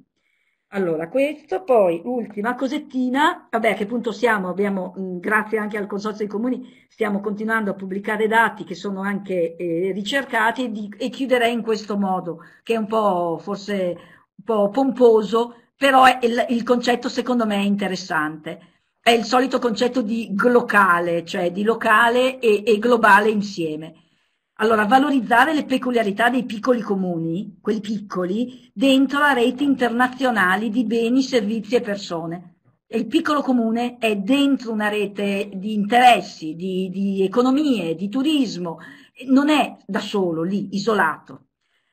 Allora, questo, poi ultima cosettina, vabbè, che punto siamo? Abbiamo, grazie anche al Consorzio dei Comuni, stiamo continuando a pubblicare dati che sono anche eh, ricercati e, di, e, chiuderei in questo modo, che è un po' forse un po' pomposo, però il, il concetto secondo me è interessante. È il solito concetto di glocale, cioè di locale e, e globale insieme. Allora, valorizzare le peculiarità dei piccoli comuni, quelli piccoli, dentro la rete internazionale di beni, servizi e persone. E il piccolo comune è dentro una rete di interessi, di, di economie, di turismo, non è da solo lì, isolato.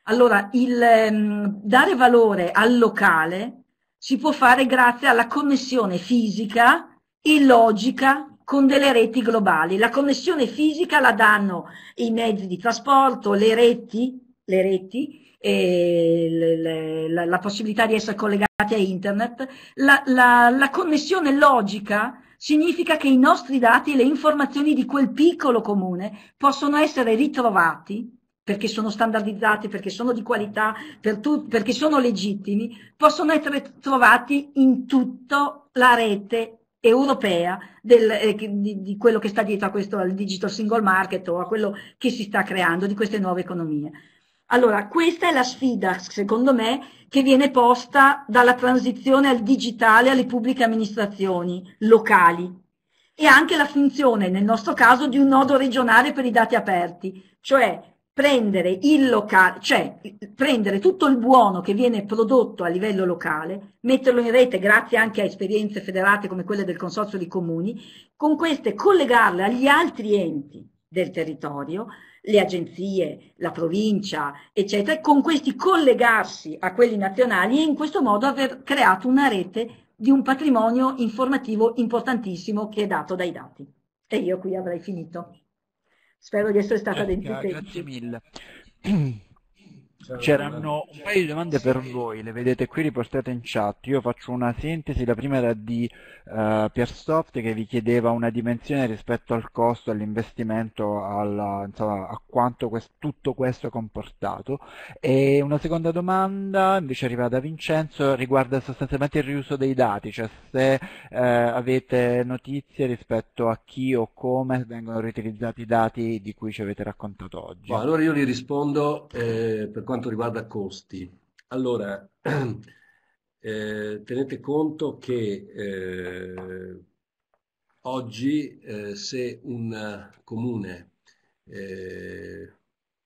Allora, il um, dare valore al locale si può fare grazie alla connessione fisica e logica con delle reti globali. La connessione fisica la danno i mezzi di trasporto, le reti, le reti le, le, la, la, possibilità di essere collegati a internet. La, la, la connessione logica significa che i nostri dati e le informazioni di quel piccolo comune possono essere ritrovati perché sono standardizzati, perché sono di qualità, per tu, perché sono legittimi, possono essere trovati in tutta la rete europea del, eh, di, di, quello che sta dietro a questo al digital single market o a quello che si sta creando di queste nuove economie. Allora, questa è la sfida, secondo me, che viene posta dalla transizione al digitale alle pubbliche amministrazioni locali e anche la funzione, nel nostro caso, di un nodo regionale per i dati aperti, cioè prendere il locale, cioè prendere tutto il buono che viene prodotto a livello locale, metterlo in rete grazie anche a esperienze federate come quelle del Consorzio di Comuni, con queste collegarle agli altri enti del territorio, le agenzie, la provincia, eccetera, e con questi collegarsi a quelli nazionali e in questo modo aver creato una rete di un patrimonio informativo importantissimo che è dato dai dati. E io qui avrei finito. Spero di essere stata Ecco, grazie mille. C'erano un paio di domande per voi, le vedete qui riportate in chat. Io faccio una sintesi, la prima era di uh, Piersoft che vi chiedeva una dimensione rispetto al costo, all'investimento, a quanto quest tutto questo ha comportato. E una seconda domanda invece arriva da Vincenzo, riguarda sostanzialmente il riuso dei dati, cioè se uh, avete notizie rispetto a chi o come vengono riutilizzati i dati di cui ci avete raccontato oggi. Allora io li rispondo eh, per quanto riguarda costi. Allora, eh, tenete conto che eh, oggi eh, se un comune, eh,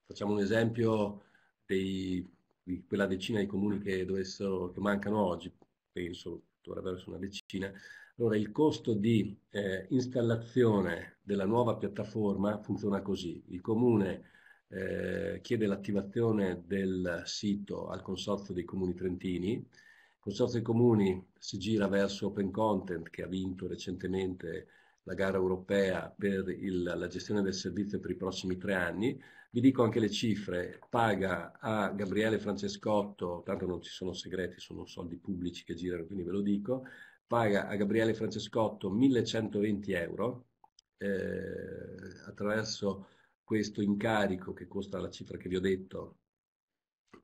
facciamo un esempio dei, di quella decina di comuni che, dovessero, che mancano oggi, penso dovrebbero essere una decina, allora il costo di eh, installazione della nuova piattaforma funziona così. Il comune eh, chiede l'attivazione del sito al Consorzio dei Comuni Trentini. Il Consorzio dei Comuni si gira verso Open Content che ha vinto recentemente la gara europea per il, la gestione del servizio per i prossimi tre anni. Vi dico anche le cifre, paga a Gabriele Francescotto, tanto non ci sono segreti, sono soldi pubblici che girano, quindi ve lo dico, paga a Gabriele Francescotto 1120 euro eh, attraverso questo incarico che costa la cifra che vi ho detto,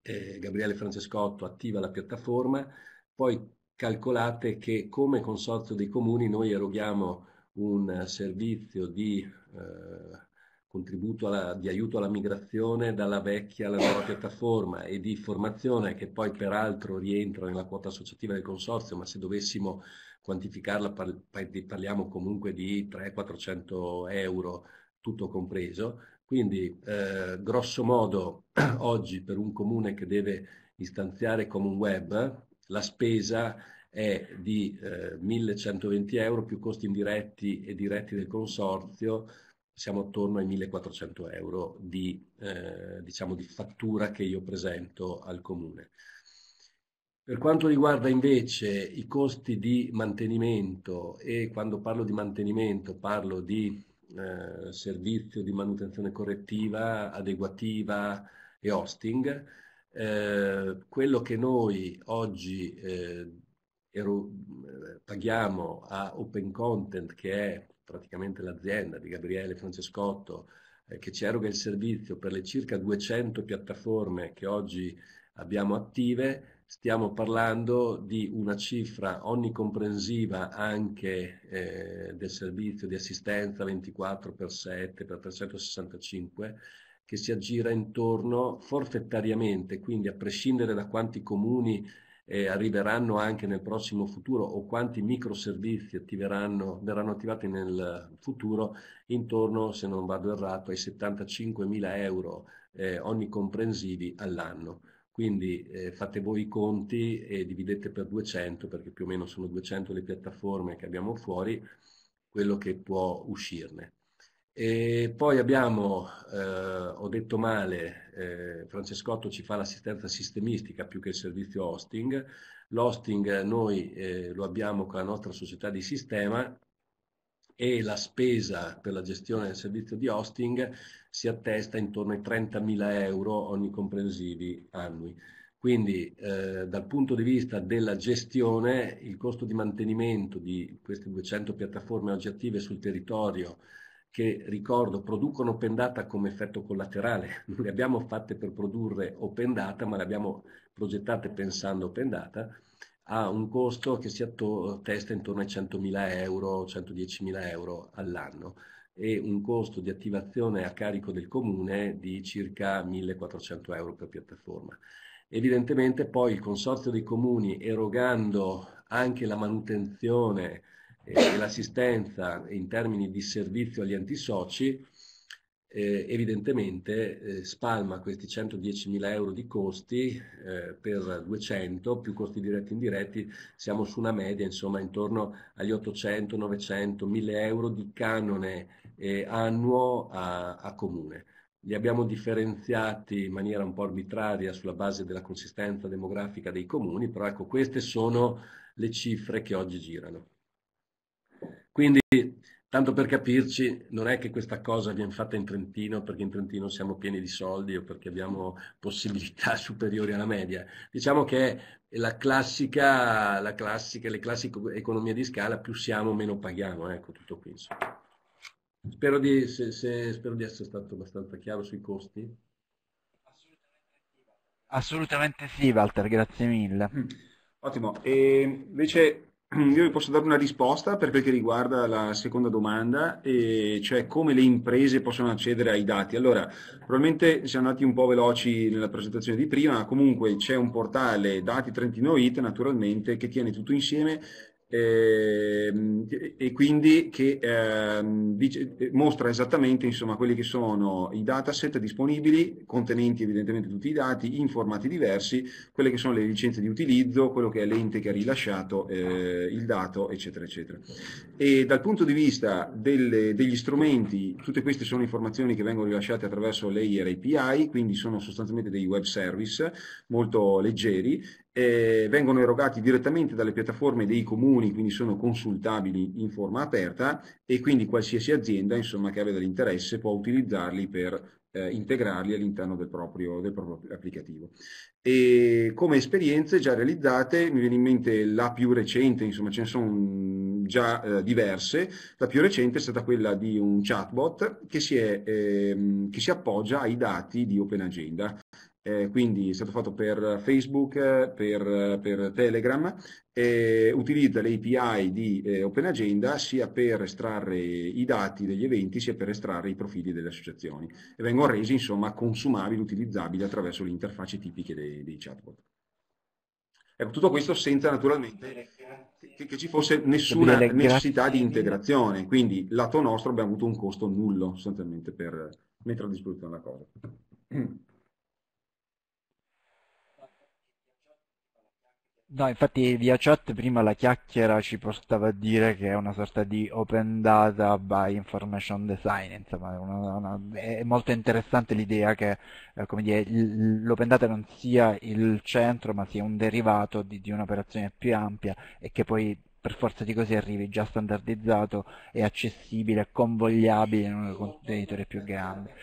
eh, Gabriele Francescotto attiva la piattaforma, poi calcolate che come consorzio dei comuni noi eroghiamo un servizio di eh, contributo alla, di aiuto alla migrazione dalla vecchia alla nuova piattaforma e di formazione che poi peraltro rientra nella quota associativa del consorzio, ma se dovessimo quantificarla parliamo comunque di 300-400 euro tutto compreso. Quindi, eh, grosso modo, oggi per un comune che deve istanziare Common Web, la spesa è di eh, 1120 euro più costi indiretti e diretti del consorzio, siamo attorno ai 1400 euro di, eh, diciamo, di fattura che io presento al comune. Per quanto riguarda invece i costi di mantenimento e quando parlo di mantenimento parlo di eh, servizio di manutenzione correttiva, adeguativa e hosting. Eh, quello che noi oggi eh, ero, eh, paghiamo a Open Content, che è praticamente l'azienda di Gabriele Francescotto, eh, che ci eroga il servizio per le circa 200 piattaforme che oggi abbiamo attive, stiamo parlando di una cifra onnicomprensiva anche eh, del servizio di assistenza 24 x 7 x 365 che si aggira intorno forfettariamente, quindi a prescindere da quanti comuni eh, arriveranno anche nel prossimo futuro o quanti microservizi attiveranno, verranno attivati nel futuro, intorno, se non vado errato, ai 75 mila euro eh, onnicomprensivi all'anno. Quindi eh, fate voi i conti e dividete per 200, perché più o meno sono 200 le piattaforme che abbiamo fuori, quello che può uscirne. E poi abbiamo, eh, ho detto male, eh, Francescotto ci fa l'assistenza sistemistica più che il servizio hosting. L'hosting noi eh, lo abbiamo con la nostra società di sistema e la spesa per la gestione del servizio di hosting si attesta intorno ai 30.000 euro onnicomprensivi annui. Quindi eh, dal punto di vista della gestione il costo di mantenimento di queste 200 piattaforme oggi attive sul territorio che ricordo producono open data come effetto collaterale, non le abbiamo fatte per produrre open data ma le abbiamo progettate pensando open data, ha un costo che si attesta intorno ai 100.000 euro, 110.000 euro all'anno e un costo di attivazione a carico del comune di circa 1.400 euro per piattaforma. Evidentemente poi il consorzio dei comuni erogando anche la manutenzione e l'assistenza in termini di servizio agli antisoci eh, evidentemente eh, spalma questi 110.000 euro di costi eh, per 200 più costi diretti e indiretti, siamo su una media insomma intorno agli 800, 900, 1000 euro di canone eh, annuo a, a comune. Li abbiamo differenziati in maniera un po' arbitraria sulla base della consistenza demografica dei comuni, però ecco queste sono le cifre che oggi girano. Quindi, tanto per capirci, non è che questa cosa viene fatta in Trentino perché in Trentino siamo pieni di soldi o perché abbiamo possibilità superiori alla media. Diciamo che è la classica, la classica, le classiche economie di scala, più siamo meno paghiamo, ecco tutto qui. Spero di, se, se, spero di essere stato abbastanza chiaro sui costi. Assolutamente sì, Walter, grazie mille. Mm. Ottimo. E invece io vi posso dare una risposta per quel che riguarda la seconda domanda, e cioè come le imprese possono accedere ai dati. Allora, probabilmente siamo andati un po' veloci nella presentazione di prima, comunque c'è un portale Dati Trentino It, naturalmente, che tiene tutto insieme eh, e quindi che eh, dice, mostra esattamente insomma, quelli che sono i dataset disponibili, contenenti evidentemente tutti i dati, in formati diversi, quelle che sono le licenze di utilizzo, quello che è l'ente che ha rilasciato eh, il dato, eccetera, eccetera. E dal punto di vista delle, degli strumenti, tutte queste sono informazioni che vengono rilasciate attraverso layer API, quindi sono sostanzialmente dei web service molto leggeri eh, vengono erogati direttamente dalle piattaforme dei comuni, quindi sono consultabili in forma aperta e quindi qualsiasi azienda insomma, che abbia dell'interesse può utilizzarli per eh, integrarli all'interno del del proprio, applicativo. E come esperienze già realizzate mi viene in mente la più recente, insomma ce ne sono già eh, diverse, la più recente è stata quella di un chatbot che si, è, ehm, che si appoggia ai dati di OpenAgenda eh, quindi è stato fatto per Facebook, per, per Telegram, e utilizza le API di eh, OpenAgenda sia per estrarre i dati degli eventi sia per estrarre i profili delle associazioni e vengono resi insomma consumabili, utilizzabili attraverso le interfacce tipiche dei, dei chatbot. Ecco, tutto questo senza naturalmente che, che ci fosse nessuna necessità di integrazione, quindi lato nostro abbiamo avuto un costo nullo sostanzialmente per mettere a disposizione la cosa. No, infatti via chat prima la chiacchiera ci portava a dire che è una sorta di open data by information design, insomma, una, una, è molto interessante l'idea che eh, l'open data non sia il centro ma sia un derivato di, di un'operazione più ampia e che poi per forza di così arrivi già standardizzato e accessibile, convogliabile in un contenitore più grande.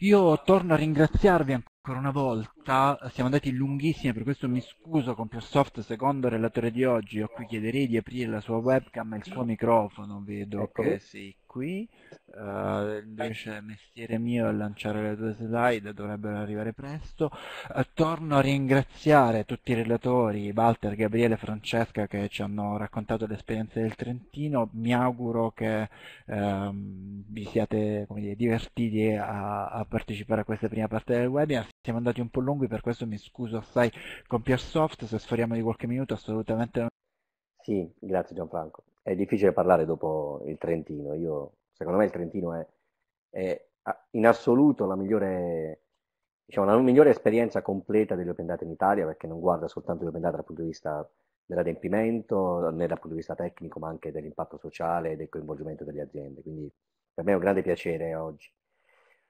Io torno a ringraziarvi ancora una volta, siamo andati lunghissimi, per questo mi scuso con PureSoft, secondo relatore di oggi, a cui chiederei di aprire la sua webcam e il suo microfono, vedo ecco. che sei qui, uh, invece mestiere mio è lanciare le tue slide, dovrebbero arrivare presto. Uh, torno a ringraziare tutti i relatori, Walter, Gabriele, Francesca, che ci hanno raccontato l'esperienza del Trentino, mi auguro che uh, vi siate dire, divertiti a, a, partecipare a questa prima parte del webinar. Siamo andati un po' lunghi, per questo mi scuso assai con Piersoft, se sforiamo di qualche minuto assolutamente non sì, grazie Gianfranco. È difficile parlare dopo il Trentino. Io, secondo me il Trentino è, è in assoluto la migliore, diciamo, la migliore esperienza completa delle open data in Italia perché non guarda soltanto le open data dal punto di vista dell'adempimento, né dal punto di vista tecnico, ma anche dell'impatto sociale e del coinvolgimento delle aziende. Quindi per me è un grande piacere oggi.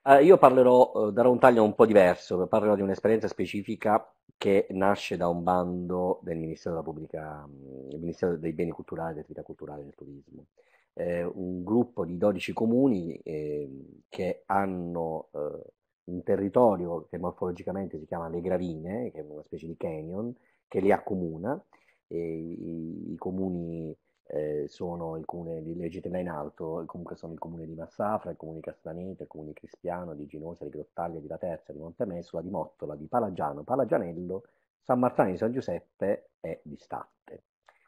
Uh, io parlerò, uh, darò un taglio un po' diverso, parlerò di un'esperienza specifica che nasce da un bando del Ministero, della Pubblica, mm, Ministero dei Beni Culturali, delle attività culturali e del turismo. Eh, un gruppo di 12 comuni eh, che hanno eh, un territorio che morfologicamente si chiama Le Gravine, che è una specie di canyon, che li accomuna. I, i, comuni eh, sono il comune di leggetela in alto, comunque sono il comune di Massafra, il comune di Castanete, il comune di Crispiano, di Ginosa, di Grottaglia, di Laterza, di Montemessola, di Mottola, di Palagiano, Palagianello, San Marzano di San Giuseppe e di Statte.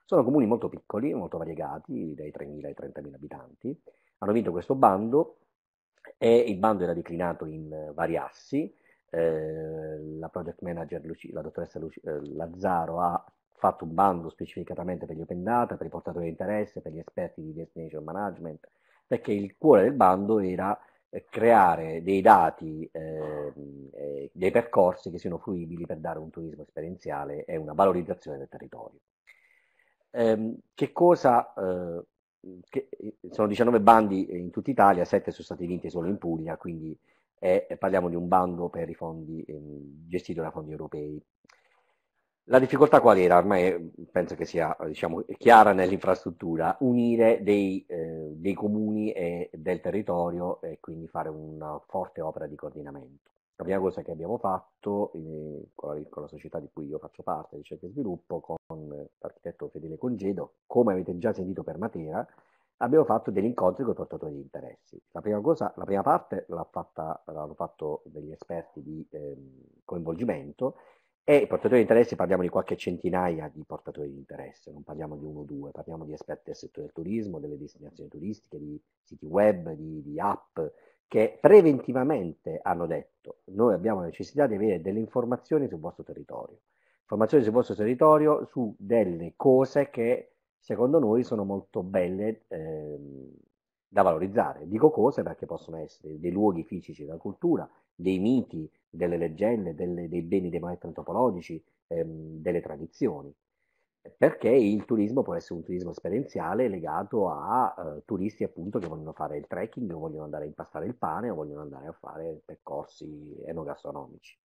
Sono comuni molto piccoli, molto variegati, dai 3.000 ai 30.000 abitanti. Hanno vinto questo bando e il bando era declinato in vari assi. Eh, la project manager, la dottoressa Luci, eh, Lazzaro ha fatto un bando specificatamente per gli open data, per i portatori di interesse, per gli esperti di destination management, perché il cuore del bando era eh, creare dei dati, eh, eh, dei percorsi che siano fruibili per dare un turismo esperienziale e una valorizzazione del territorio. Eh, che cosa, eh, che, sono 19 bandi in tutta Italia, 7 sono stati vinti solo in Puglia, quindi parliamo di un bando per i fondi ehm, gestito da fondi europei. La difficoltà qual era? Ormai penso che sia diciamo, chiara nell'infrastruttura, unire dei, eh, dei comuni e del territorio e quindi fare una forte opera di coordinamento. La prima cosa che abbiamo fatto eh, con, la, con, la, società di cui io faccio parte, ricerca e sviluppo, con l'architetto Fedele Congedo, come avete già sentito per Matera, abbiamo fatto degli incontri con i portatori di interessi. La prima, cosa, la prima parte l'ha fatta, l'hanno fatto degli esperti di eh, coinvolgimento e i portatori di interessi parliamo di qualche centinaia di portatori di interesse, non parliamo di uno o due, parliamo di esperti del settore del turismo, delle destinazioni turistiche, di siti web, di, di app, che preventivamente hanno detto noi abbiamo la necessità di avere delle informazioni sul vostro territorio, informazioni sul vostro territorio su delle cose che secondo noi sono molto belle eh, da valorizzare. Dico cose perché possono essere dei luoghi fisici della cultura, dei miti, delle leggende, delle, dei beni dei maestri antropologici, ehm, delle tradizioni. Perché il turismo può essere un turismo esperienziale legato a eh, turisti appunto che vogliono fare il trekking, o vogliono andare a impastare il pane o vogliono andare a fare percorsi enogastronomici.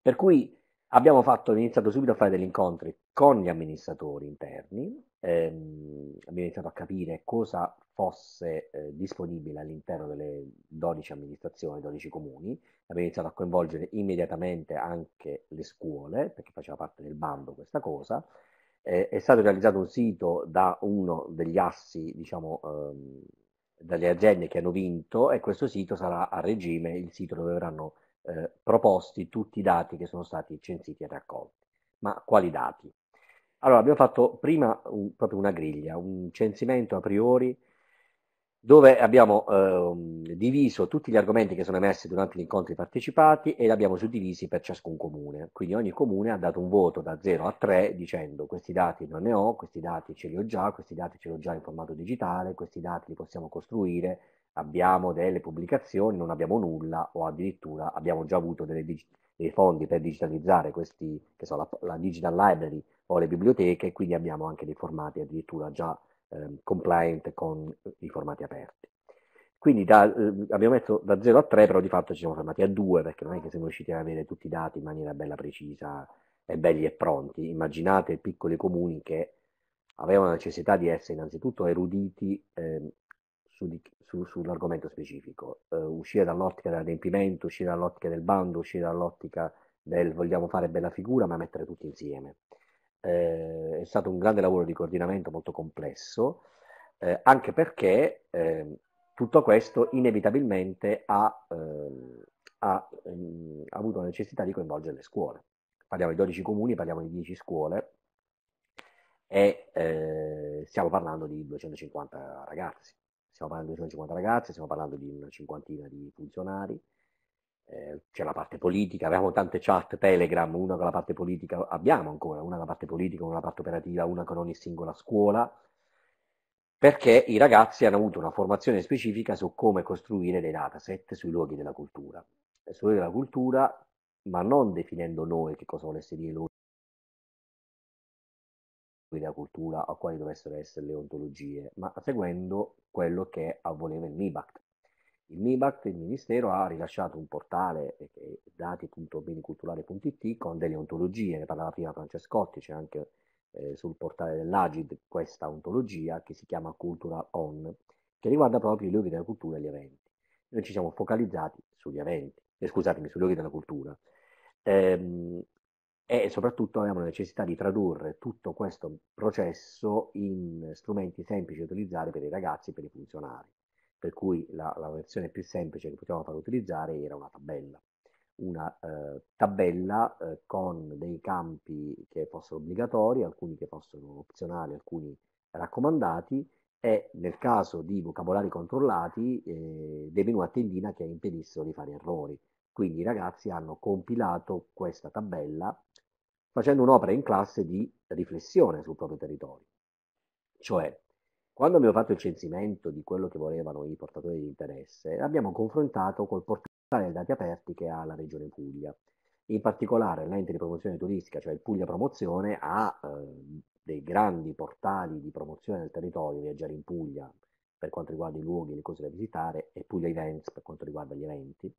Per cui abbiamo fatto, iniziato subito a fare degli incontri con gli amministratori interni, ehm, abbiamo iniziato a capire cosa fosse eh, disponibile all'interno delle 12 amministrazioni, 12 comuni, abbiamo iniziato a coinvolgere immediatamente anche le scuole, perché faceva parte del bando questa cosa, eh, è stato realizzato un sito da uno degli assi, diciamo, ehm, dalle aziende che hanno vinto e questo sito sarà a regime il sito dove verranno eh, proposti tutti i dati che sono stati censiti e raccolti. Ma quali dati? Allora, abbiamo fatto prima un, proprio una griglia, un censimento a priori dove abbiamo eh, diviso tutti gli argomenti che sono emersi durante gli incontri partecipati e li abbiamo suddivisi per ciascun comune. Quindi ogni comune ha dato un voto da 0 a 3 dicendo questi dati non ne ho, questi dati ce li ho già, questi dati ce li ho già in formato digitale, questi dati li possiamo costruire, abbiamo delle pubblicazioni, non abbiamo nulla o addirittura abbiamo già avuto digi- dei fondi per digitalizzare questi, che sono la, la digital library o le biblioteche, quindi abbiamo anche dei formati addirittura già eh, compliant con i formati aperti. Quindi da, eh, abbiamo messo da 0 a 3, però di fatto ci siamo fermati a 2 perché non è che siamo riusciti ad avere tutti i dati in maniera bella precisa e belli e pronti. Immaginate piccoli comuni che avevano la necessità di essere innanzitutto eruditi eh, su di, su, sull'argomento specifico, uh, uscire dall'ottica dell'adempimento, uscire dall'ottica del bando, uscire dall'ottica del vogliamo fare bella figura ma mettere tutti insieme eh, è stato un grande lavoro di coordinamento molto complesso, eh, anche perché eh, tutto questo inevitabilmente ha, ehm, ha, ehm, ha, avuto la necessità di coinvolgere le scuole. Parliamo di 12 comuni, parliamo di 10 scuole e eh, stiamo parlando di 250 ragazzi. Stiamo parlando di 250 ragazzi, stiamo parlando di una cinquantina di funzionari eh, c'è la parte politica, avevamo tante chat Telegram, una con la parte politica, abbiamo ancora una con la parte politica, una con la parte operativa, una con ogni singola scuola, perché i ragazzi hanno avuto una formazione specifica su come costruire dei dataset sui luoghi della cultura. Sui luoghi della cultura, ma non definendo noi che cosa volesse dire luoghi della cultura o quali dovessero essere le ontologie, ma seguendo quello che voleva il MIBACT, il MIBACT, il Ministero, ha rilasciato un portale, eh, dati.beniculturali.it, con delle ontologie, ne parlava prima Francescotti, c'è anche eh, sul portale dell'Agid questa ontologia che si chiama Cultural On, che riguarda proprio i luoghi della cultura e gli eventi. Noi ci siamo focalizzati sugli eventi, eh, scusatemi, sui luoghi della cultura. Ehm, e soprattutto abbiamo la necessità di tradurre tutto questo processo in strumenti semplici da utilizzare per i ragazzi e per i funzionari per cui la, la, versione più semplice che potevamo far utilizzare era una tabella. Una eh, tabella eh, con dei campi che fossero obbligatori, alcuni che fossero opzionali, alcuni raccomandati e nel caso di vocabolari controllati eh, dei menu a tendina che impedissero di fare errori. Quindi i ragazzi hanno compilato questa tabella facendo un'opera in classe di riflessione sul proprio territorio. Cioè, quando abbiamo fatto il censimento di quello che volevano i portatori di interesse, abbiamo confrontato col portale dei dati aperti che ha la Regione Puglia. In particolare l'ente di promozione turistica, cioè il Puglia Promozione, ha eh, dei grandi portali di promozione del territorio, Viaggiare in Puglia per quanto riguarda i luoghi e le cose da visitare e Puglia Events per quanto riguarda gli eventi.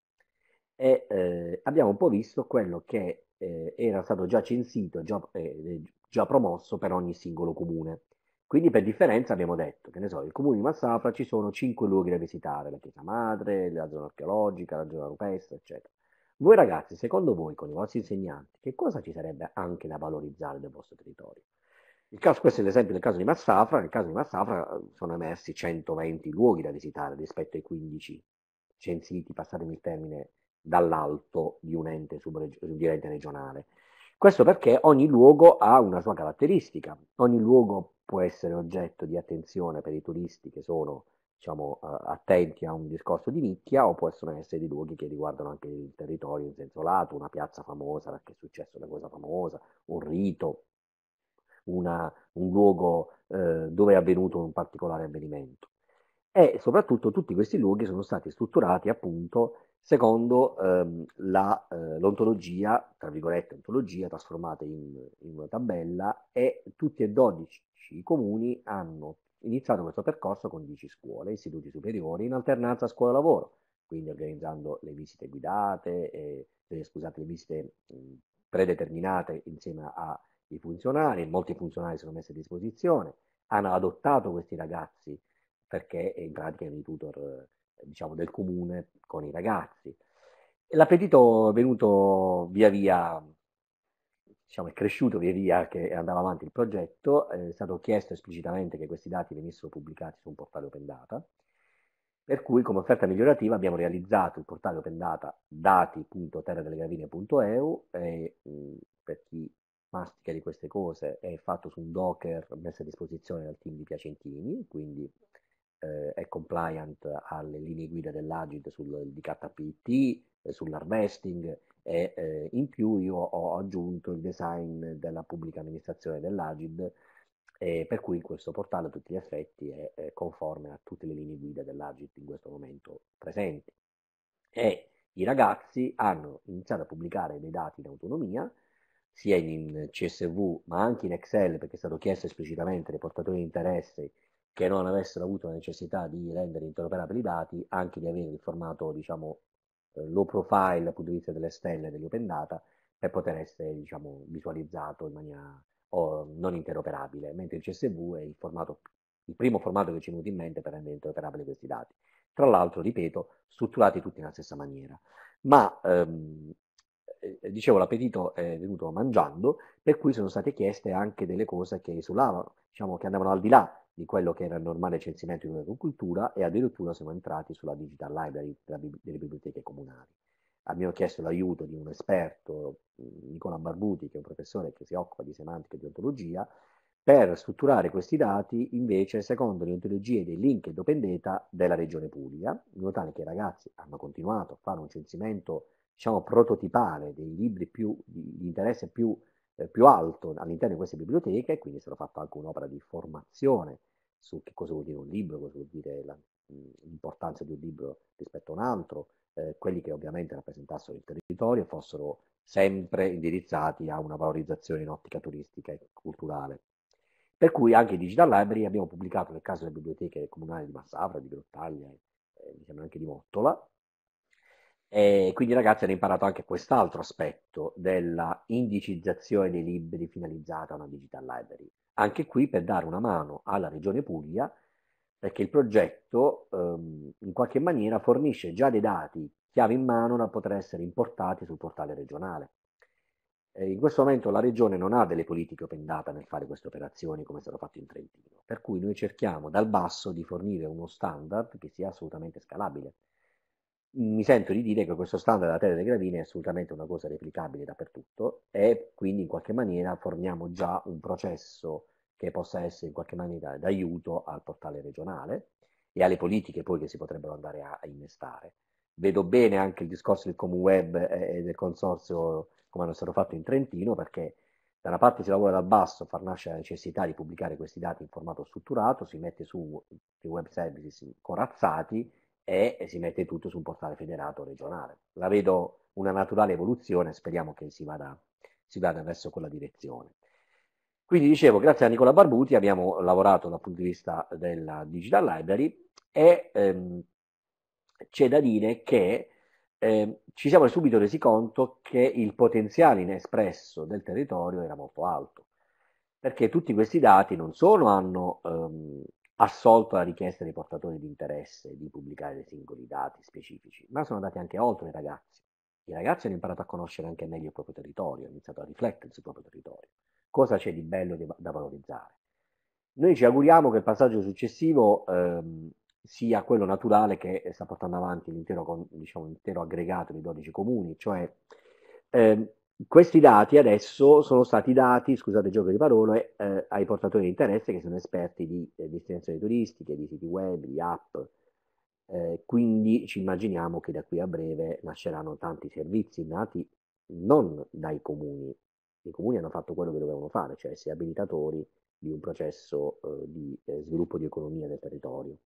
e eh, abbiamo un po' visto quello che eh, era stato già censito, già, eh, già promosso per ogni singolo comune. Quindi per differenza abbiamo detto, che ne so, nel comune di Massafra ci sono cinque luoghi da visitare, la chiesa madre, la zona archeologica, la zona rupestre, eccetera. Voi ragazzi, secondo voi, con i vostri insegnanti, che cosa ci sarebbe anche da valorizzare del vostro territorio? Caso, questo è l'esempio del caso di Massafra, nel caso di Massafra eh, sono emersi 120 luoghi da visitare rispetto ai 15 censiti, passatemi il termine, dall'alto di un ente, di regionale. Questo perché ogni luogo ha una sua caratteristica, ogni luogo può essere oggetto di attenzione per i turisti che sono diciamo, attenti a un discorso di nicchia o possono essere dei luoghi che riguardano anche il territorio in senso lato, una piazza famosa perché è successo una cosa famosa, un rito, una, un luogo eh, dove è avvenuto un particolare avvenimento. E soprattutto tutti questi luoghi sono stati strutturati appunto secondo ehm, la, eh, l'ontologia, tra virgolette ontologia, trasformata in, in, una tabella e tutti e 12 i comuni hanno iniziato questo percorso con 10 scuole, istituti superiori, in alternanza scuola-lavoro, quindi organizzando le visite guidate, eh, scusate, le visite mh, predeterminate insieme ai funzionari, molti funzionari sono messi a disposizione, hanno adottato questi ragazzi perché in pratica erano i tutor diciamo, del comune con i ragazzi. L'appetito è venuto via via, diciamo, è cresciuto via via che andava avanti il progetto, è stato chiesto esplicitamente che questi dati venissero pubblicati su un portale open data, per cui come offerta migliorativa abbiamo realizzato il portale open data dati.terradelegravine.eu e mh, per chi mastica di queste cose è fatto su un Docker messo a disposizione dal team di Piacentini, quindi eh, è compliant alle linee guida dell'Agid sul DKPT, eh, sull'harvesting e eh, in più io ho aggiunto il design della pubblica amministrazione dell'Agid eh, per cui questo portale a tutti gli effetti è, è conforme a tutte le linee guida dell'Agid in questo momento presenti. E i ragazzi hanno iniziato a pubblicare dei dati in autonomia, sia in CSV ma anche in Excel perché è stato chiesto esplicitamente ai portatori di interesse che non avessero avuto la necessità di rendere interoperabili i dati, anche di avere il formato, diciamo, eh, low profile dal punto di vista delle stelle degli open data, per poter essere, diciamo, visualizzato in maniera oh, non interoperabile, mentre il CSV è il, formato, il primo formato che ci è venuto in mente per rendere interoperabili questi dati. Tra l'altro, ripeto, strutturati tutti nella stessa maniera. Ma ehm, eh, dicevo, l'appetito è venuto mangiando, per cui sono state chieste anche delle cose che esulavano, diciamo che andavano al di là di quello che era il normale censimento di un'agricoltura e addirittura siamo entrati sulla digital library delle biblioteche comunali. Abbiamo chiesto l'aiuto di un esperto, Nicola Barbuti, che è un professore che si occupa di semantica e di ontologia, per strutturare questi dati invece secondo le ontologie dei link ed open data della regione Puglia, in modo tale che i ragazzi hanno continuato a fare un censimento diciamo, prototipale dei libri più, di, interesse più eh, più alto all'interno di queste biblioteche, quindi è stata fatta anche un'opera di formazione su che cosa vuol dire un libro, cosa vuol dire la, l'importanza di un libro rispetto a un altro, eh, quelli che ovviamente rappresentassero il territorio fossero sempre indirizzati a una valorizzazione in ottica turistica e culturale. Per cui anche Digital Library abbiamo pubblicato nel caso delle biblioteche comunali di Massafra, di Grottaglia, eh, anche di Mottola, e quindi ragazzi hanno imparato anche quest'altro aspetto della indicizzazione dei libri finalizzata a una digital library. Anche qui per dare una mano alla Regione Puglia, perché il progetto ehm, in qualche maniera fornisce già dei dati chiave in mano da poter essere importati sul portale regionale. In questo momento la Regione non ha delle politiche open data nel fare queste operazioni come è stato fatto in Trentino, per cui noi cerchiamo dal basso di fornire uno standard che sia assolutamente scalabile mi sento di dire che questo standard della Terra delle Gravine è assolutamente una cosa replicabile dappertutto e quindi in qualche maniera forniamo già un processo che possa essere in qualche maniera d'aiuto al portale regionale e alle politiche poi che si potrebbero andare a, a innestare. Vedo bene anche il discorso del Comunweb e del consorzio come hanno stato fatto in Trentino perché da una parte si lavora dal basso, far nascere la necessità di pubblicare questi dati in formato strutturato, si mette su dei web services corazzati e si mette tutto su un portale federato regionale. La vedo una naturale evoluzione, speriamo che si vada, si vada verso quella direzione. Quindi dicevo, grazie a Nicola Barbuti abbiamo lavorato dal punto di vista della Digital Library e ehm, c'è da dire che eh, ci siamo subito resi conto che il potenziale inespresso del territorio era molto alto, perché tutti questi dati non solo hanno ehm, assolto la richiesta dei portatori di interesse di pubblicare dei singoli dati specifici, ma sono andati anche oltre i ragazzi. I ragazzi hanno imparato a conoscere anche meglio il proprio territorio, hanno iniziato a riflettere sul proprio territorio. Cosa c'è di bello da valorizzare? Noi ci auguriamo che il passaggio successivo ehm, sia quello naturale che sta portando avanti l'intero, diciamo, aggregato di 12 comuni, cioè ehm, questi dati adesso sono stati dati, scusate il gioco di parole, eh, ai portatori di interesse che sono esperti di eh, destinazioni turistiche, di siti web, di app. Eh, quindi ci immaginiamo che da qui a breve nasceranno tanti servizi nati non dai comuni. I comuni hanno fatto quello che dovevano fare, cioè essere abilitatori di un processo eh, di eh, sviluppo di economia del territorio.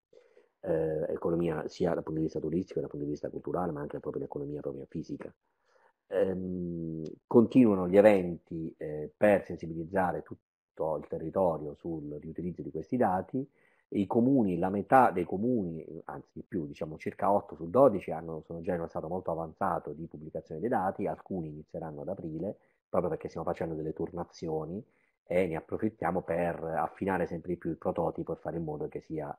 Eh, economia sia dal punto di vista turistico, dal punto di vista culturale, ma anche proprio l'economia propria fisica ehm, continuano gli eventi eh, per sensibilizzare tutto il territorio sul riutilizzo di questi dati. I comuni, la metà dei comuni, anzi di più, diciamo circa 8 su 12, hanno, sono già in uno stato molto avanzato di pubblicazione dei dati, alcuni inizieranno ad aprile, proprio perché stiamo facendo delle turnazioni e ne approfittiamo per affinare sempre di più il prototipo e fare in modo che sia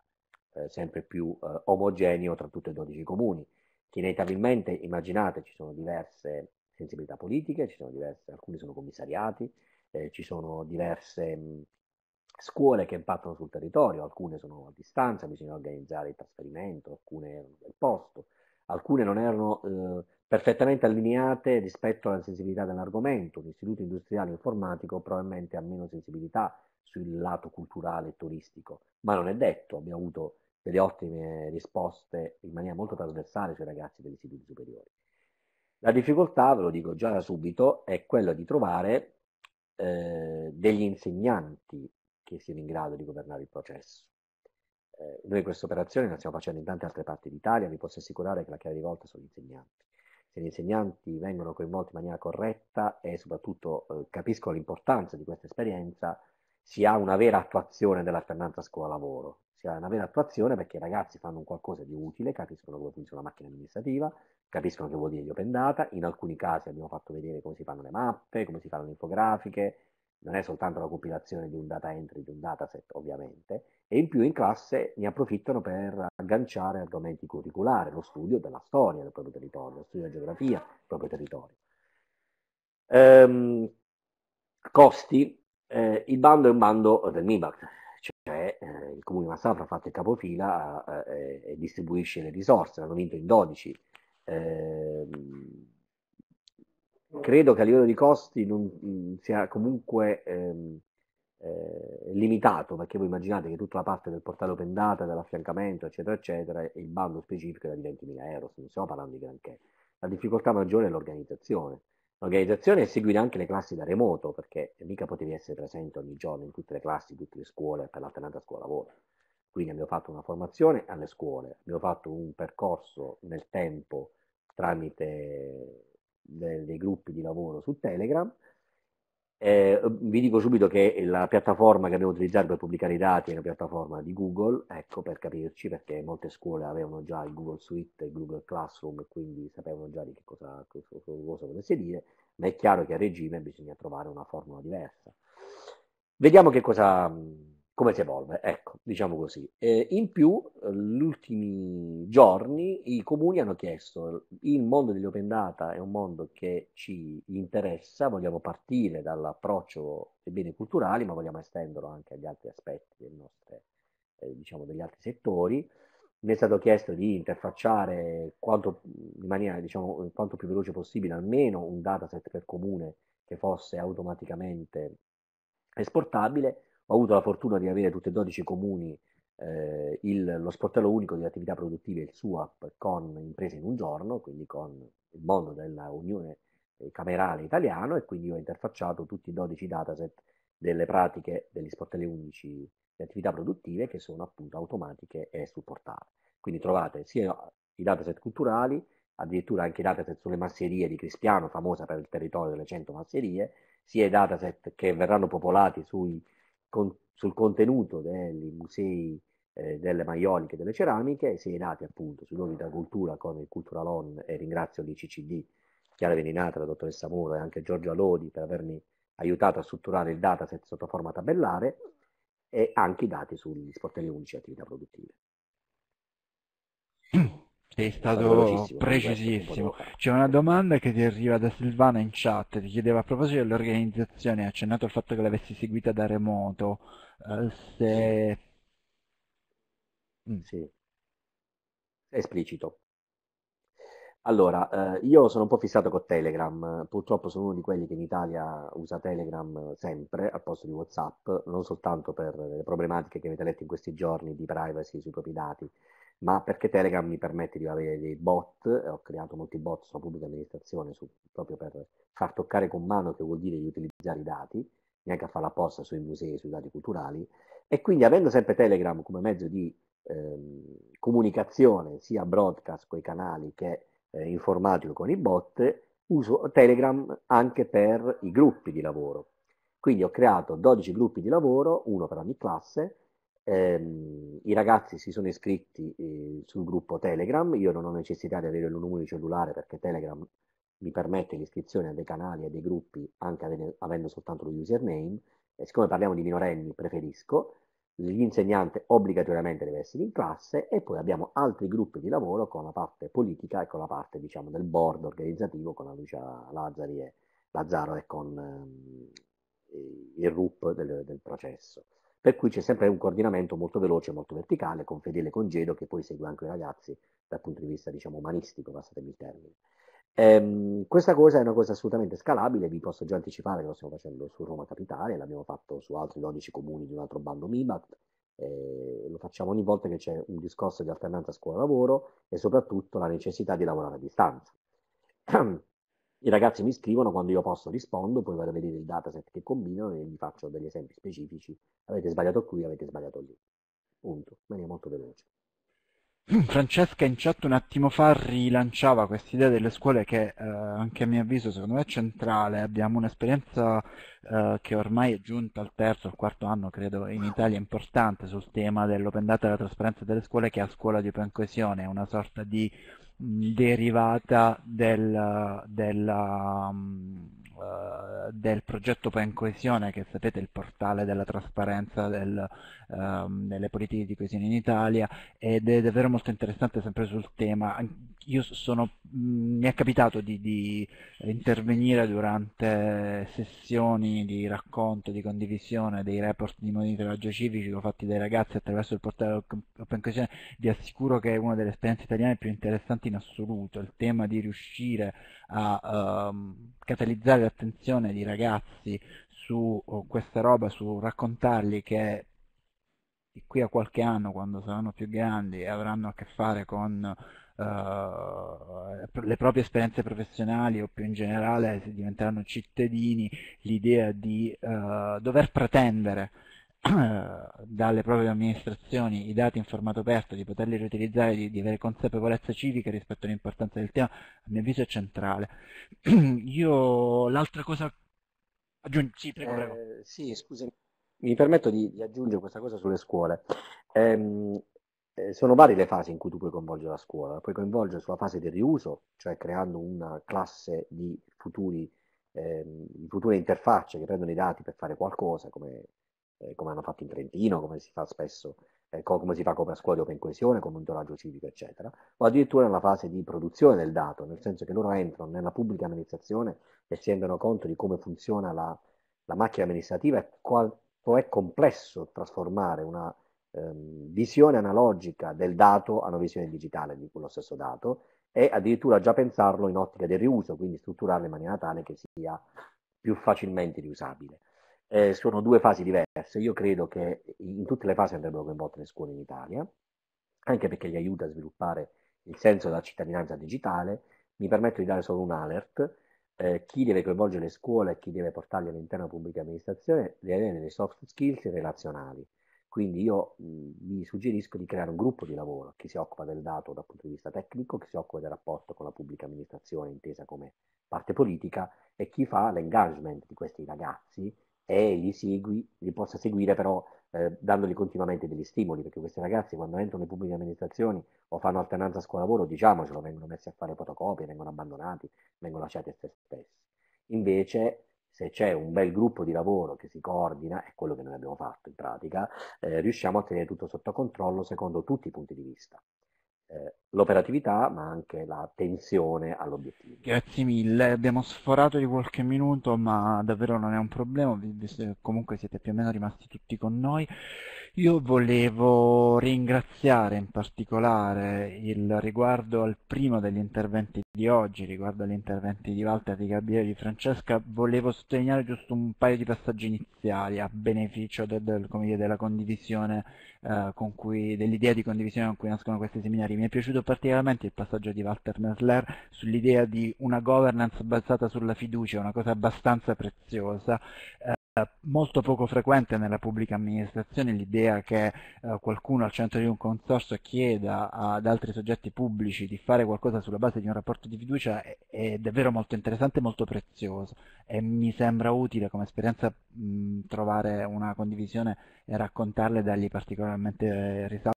eh, sempre più eh, omogeneo tra tutti e 12 comuni. Inevitabilmente, immaginate, ci sono diverse sensibilità politiche, ci sono diverse, alcuni sono commissariati, eh, ci sono diverse mh, scuole che impattano sul territorio, alcune sono a distanza, bisogna organizzare il trasferimento, alcune erano del posto, alcune non erano eh, perfettamente allineate rispetto alla sensibilità dell'argomento. L'istituto industriale informatico probabilmente ha meno sensibilità sul lato culturale e turistico, ma non è detto, abbiamo avuto delle ottime risposte in maniera molto trasversale sui ragazzi degli istituti superiori. La difficoltà, ve lo dico già da subito, è quella di trovare eh, degli insegnanti che siano in grado di governare il processo. Eh, noi questa operazione la stiamo facendo in tante altre parti d'Italia, vi posso assicurare che la chiave di volta sono gli insegnanti. Se gli insegnanti vengono coinvolti in maniera corretta e soprattutto eh, capiscono l'importanza di questa esperienza, si ha una vera attuazione dell'alternanza scuola-lavoro sia una vera attuazione perché i ragazzi fanno un qualcosa di utile, capiscono come funziona la macchina amministrativa, capiscono che vuol dire gli open data, in alcuni casi abbiamo fatto vedere come si fanno le mappe, come si fanno le infografiche, non è soltanto la compilazione di un data entry, di un dataset ovviamente, e in più in classe ne approfittano per agganciare argomenti curriculari, lo studio della storia del proprio territorio, lo studio della geografia del proprio territorio. Ehm, costi, eh, il bando è un bando del MIBAC, cioè eh, il comune di Massafra ha fatto il capofila eh, e distribuisce le risorse, l'hanno vinto in 12. Eh, credo che a livello di costi non mm, sia comunque ehm, eh, limitato, perché voi immaginate che tutta la parte del portale open data, dell'affiancamento, eccetera, eccetera, il bando specifico era di 20.000 euro, non stiamo parlando di granché. La difficoltà maggiore è l'organizzazione L'organizzazione è seguire anche le classi da remoto, perché mica potevi essere presente ogni giorno in tutte le classi, tutte le scuole per l'alternanza scuola-lavoro. Quindi abbiamo fatto una formazione alle scuole, abbiamo fatto un percorso nel tempo tramite dei, dei gruppi di lavoro su Telegram eh, vi dico subito che la piattaforma che abbiamo utilizzato per pubblicare i dati è una piattaforma di Google, ecco per capirci, perché molte scuole avevano già il Google Suite e il Google Classroom e quindi sapevano già di che cosa, cosa, cosa volesse dire, ma è chiaro che a regime bisogna trovare una formula diversa. Vediamo che cosa, come si evolve, ecco, diciamo così. Eh, in più, negli ultimi giorni i comuni hanno chiesto, il mondo degli open data è un mondo che ci interessa, vogliamo partire dall'approccio dei beni culturali, ma vogliamo estenderlo anche agli altri aspetti nostre, eh, diciamo, degli altri settori. Mi è stato chiesto di interfacciare quanto, in maniera diciamo, quanto più veloce possibile almeno un dataset per comune che fosse automaticamente esportabile ho avuto la fortuna di avere tutti e 12 comuni eh, il, lo sportello unico di attività produttive, il SUAP, con imprese in un giorno, quindi con il mondo della Unione Camerale Italiano e quindi ho interfacciato tutti i 12 dataset delle pratiche degli sportelli unici di attività produttive che sono appunto automatiche e supportate. Quindi trovate sia i dataset culturali, addirittura anche i dataset sulle masserie di Cristiano, famosa per il territorio delle 100 masserie, sia i dataset che verranno popolati sui con, sul contenuto dei musei eh, delle maioliche e delle ceramiche, segnati appunto sui luoghi della cultura con il Cultural On e ringrazio l'ICCD, Chiara Veninata, la dottoressa Muro e anche Giorgio Alodi per avermi aiutato a strutturare il dataset sotto forma tabellare e anche i dati sugli sportelli unici e attività produttive. Sei stato precisissimo. C'è una domanda che ti arriva da Silvana in chat, ti chiedeva a proposito dell'organizzazione, ha accennato al fatto che l'avessi seguita da remoto, eh, se... Mm. Sì, è esplicito. Allora, eh, io sono un po' fissato con Telegram, purtroppo sono uno di quelli che in Italia usa Telegram sempre al posto di WhatsApp, non soltanto per le problematiche che avete letto in questi giorni di privacy sui propri dati, ma perché Telegram mi permette di avere dei bot, ho creato molti bot sulla pubblica amministrazione su, proprio per far toccare con mano che vuol dire di utilizzare i dati, neanche a farla apposta sui musei, sui dati culturali, e quindi avendo sempre Telegram come mezzo di ehm, comunicazione sia broadcast con i canali che eh, informatico con i bot, uso Telegram anche per i gruppi di lavoro. Quindi ho creato 12 gruppi di lavoro, uno per ogni classe. Ehm, I ragazzi si sono iscritti eh, sul gruppo Telegram, io non ho necessità di avere il numero di cellulare perché Telegram mi permette l'iscrizione a dei canali e dei gruppi anche avendo, avendo soltanto lo username. E siccome parliamo di minorenni, preferisco l'insegnante obbligatoriamente deve essere in classe e poi abbiamo altri gruppi di lavoro con la parte politica e con la parte diciamo, del board organizzativo con la Lucia Lazzari e Lazzaro e con ehm, il RUP del, del, processo. Per cui c'è sempre un coordinamento molto veloce, molto verticale, con Fedele Congedo che poi segue anche i ragazzi dal punto di vista diciamo, umanistico, passatemi il termine. Ehm, questa cosa è una cosa assolutamente scalabile, vi posso già anticipare che lo stiamo facendo su Roma Capitale, l'abbiamo fatto su altri 12 comuni di un altro bando MIBAT, eh, lo facciamo ogni volta che c'è un discorso di alternanza scuola-lavoro e soprattutto la necessità di lavorare a distanza. I ragazzi mi scrivono, quando io posso rispondo, poi vado a vedere il dataset che combinano e gli faccio degli esempi specifici. Avete sbagliato qui, avete sbagliato lì. Punto. In maniera molto veloce. Francesca in chat un attimo fa rilanciava questa idea delle scuole che eh, anche a mio avviso secondo me è centrale. Abbiamo un'esperienza eh, che ormai è giunta al terzo al quarto anno, credo, in Italia importante sul tema dell'open data e della trasparenza delle scuole che a scuola di open coesione, è una sorta di derivata del, della, uh, del progetto Open Coesione, che sapete è il portale della trasparenza del, um, delle politiche di coesione in Italia, ed è davvero molto interessante sempre sul tema. Io sono, mi è capitato di, di intervenire durante sessioni di racconto, di condivisione dei report di monitoraggio civico fatti dai ragazzi attraverso il portale Open Coesione. Vi assicuro che è una delle esperienze italiane più interessanti in assoluto. Il tema di riuscire a um, catalizzare l'attenzione di ragazzi su oh, questa roba, su raccontargli che qui a qualche anno, quando saranno più grandi, avranno a che fare con uh, le proprie esperienze professionali o più in generale se diventeranno cittadini, l'idea di uh, dover pretendere dalle proprie amministrazioni i dati in formato aperto, di poterli riutilizzare, di, di, avere consapevolezza civica rispetto all'importanza del tema, a mio avviso è centrale. Io l'altra cosa... Aggiung... Sì, prego, prego. Eh, sì, scusami, mi permetto di, di, aggiungere questa cosa sulle scuole. Eh, eh, sono varie le fasi in cui tu puoi coinvolgere la scuola. Puoi coinvolgere sulla fase del riuso, cioè creando una classe di futuri, di future interfacce che prendono i dati per fare qualcosa, come eh, come hanno fatto in Trentino, come si fa spesso, eh, come si fa come a scuola di open coesione, come monitoraggio civico, eccetera, o addirittura nella fase di produzione del dato, nel senso che loro entrano nella pubblica amministrazione e si rendono conto di come funziona la, la macchina amministrativa e quanto è complesso trasformare una ehm, visione analogica del dato a una visione digitale di quello stesso dato e addirittura già pensarlo in ottica del riuso, quindi strutturarlo in maniera tale che sia più facilmente riusabile. Eh, sono due fasi diverse. Io credo che in tutte le fasi andrebbero coinvolte le scuole in Italia, anche perché gli aiuta a sviluppare il senso della cittadinanza digitale. Mi permetto di dare solo un alert. Eh, chi deve coinvolgere le scuole e chi deve portarli all'interno della pubblica amministrazione deve avere delle soft skills relazionali. Quindi io mh, vi suggerisco di creare un gruppo di lavoro che si occupa del dato dal punto di vista tecnico, che si occupa del rapporto con la pubblica amministrazione intesa come parte politica e chi fa l'engagement di questi ragazzi e li, segui, li possa seguire però eh, dandogli continuamente degli stimoli, perché questi ragazzi quando entrano in pubbliche amministrazioni o fanno alternanza scuola-lavoro, diciamocelo, vengono messi a fare fotocopie, vengono abbandonati, vengono lasciati a se stessi. Invece, se c'è un bel gruppo di lavoro che si coordina, è quello che noi abbiamo fatto in pratica, eh, riusciamo a tenere tutto sotto controllo secondo tutti i punti di vista eh, l'operatività ma anche la tensione all'obiettivo. Grazie mille, abbiamo sforato di qualche minuto ma davvero non è un problema, visto che comunque siete più o meno rimasti tutti con noi. Io volevo ringraziare in particolare il riguardo al primo degli interventi di oggi, riguardo agli interventi di Walter, di Gabriele e di Francesca, volevo sottolineare giusto un paio di passaggi iniziali a beneficio del, del, dire, della condivisione eh, cui, dell'idea di condivisione con cui nascono questi seminari. Mi è piaciuto particolarmente il passaggio di Walter Mesler sull'idea di una governance basata sulla fiducia, una cosa abbastanza preziosa. Eh, molto poco frequente nella pubblica amministrazione l'idea che eh, qualcuno al centro di un consorzio chieda ad altri soggetti pubblici di fare qualcosa sulla base di un rapporto di fiducia è, è davvero molto interessante e molto prezioso. E mi sembra utile come esperienza mh, trovare una condivisione e raccontarle e dargli particolarmente risalto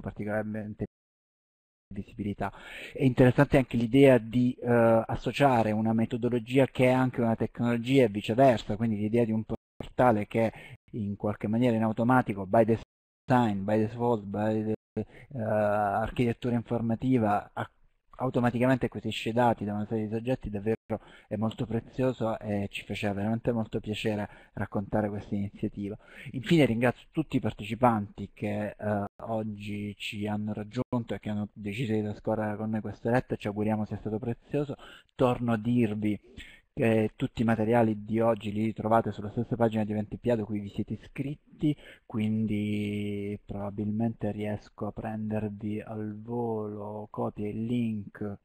particolarmente visibilità. È interessante anche l'idea di eh, associare una metodologia che è anche una tecnologia e viceversa, quindi l'idea di un portale che in qualche maniera in automatico, by design, by default, by the, uh, architettura informativa, automaticamente acquisisce dati da una serie di soggetti davvero è molto prezioso e ci faceva veramente molto piacere raccontare questa iniziativa. Infine ringrazio tutti i partecipanti che eh, oggi ci hanno raggiunto e che hanno deciso di trascorrere con noi questa retta, ci auguriamo sia stato prezioso. Torno a dirvi che tutti i materiali di oggi li trovate sulla stessa pagina di Ventipia da cui vi siete iscritti, quindi probabilmente riesco a prendervi al volo copia il link.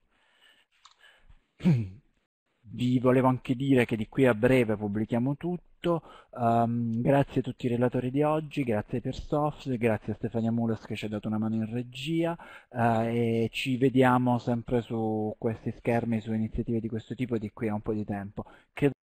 Vi volevo anche dire che di qui a breve pubblichiamo tutto. Um, grazie a tutti i relatori di oggi, grazie ai Persoft, grazie a Stefania Mulas che ci ha dato una mano in regia uh, e ci vediamo sempre su questi schermi, su iniziative di questo tipo di qui a un po' di tempo. Credo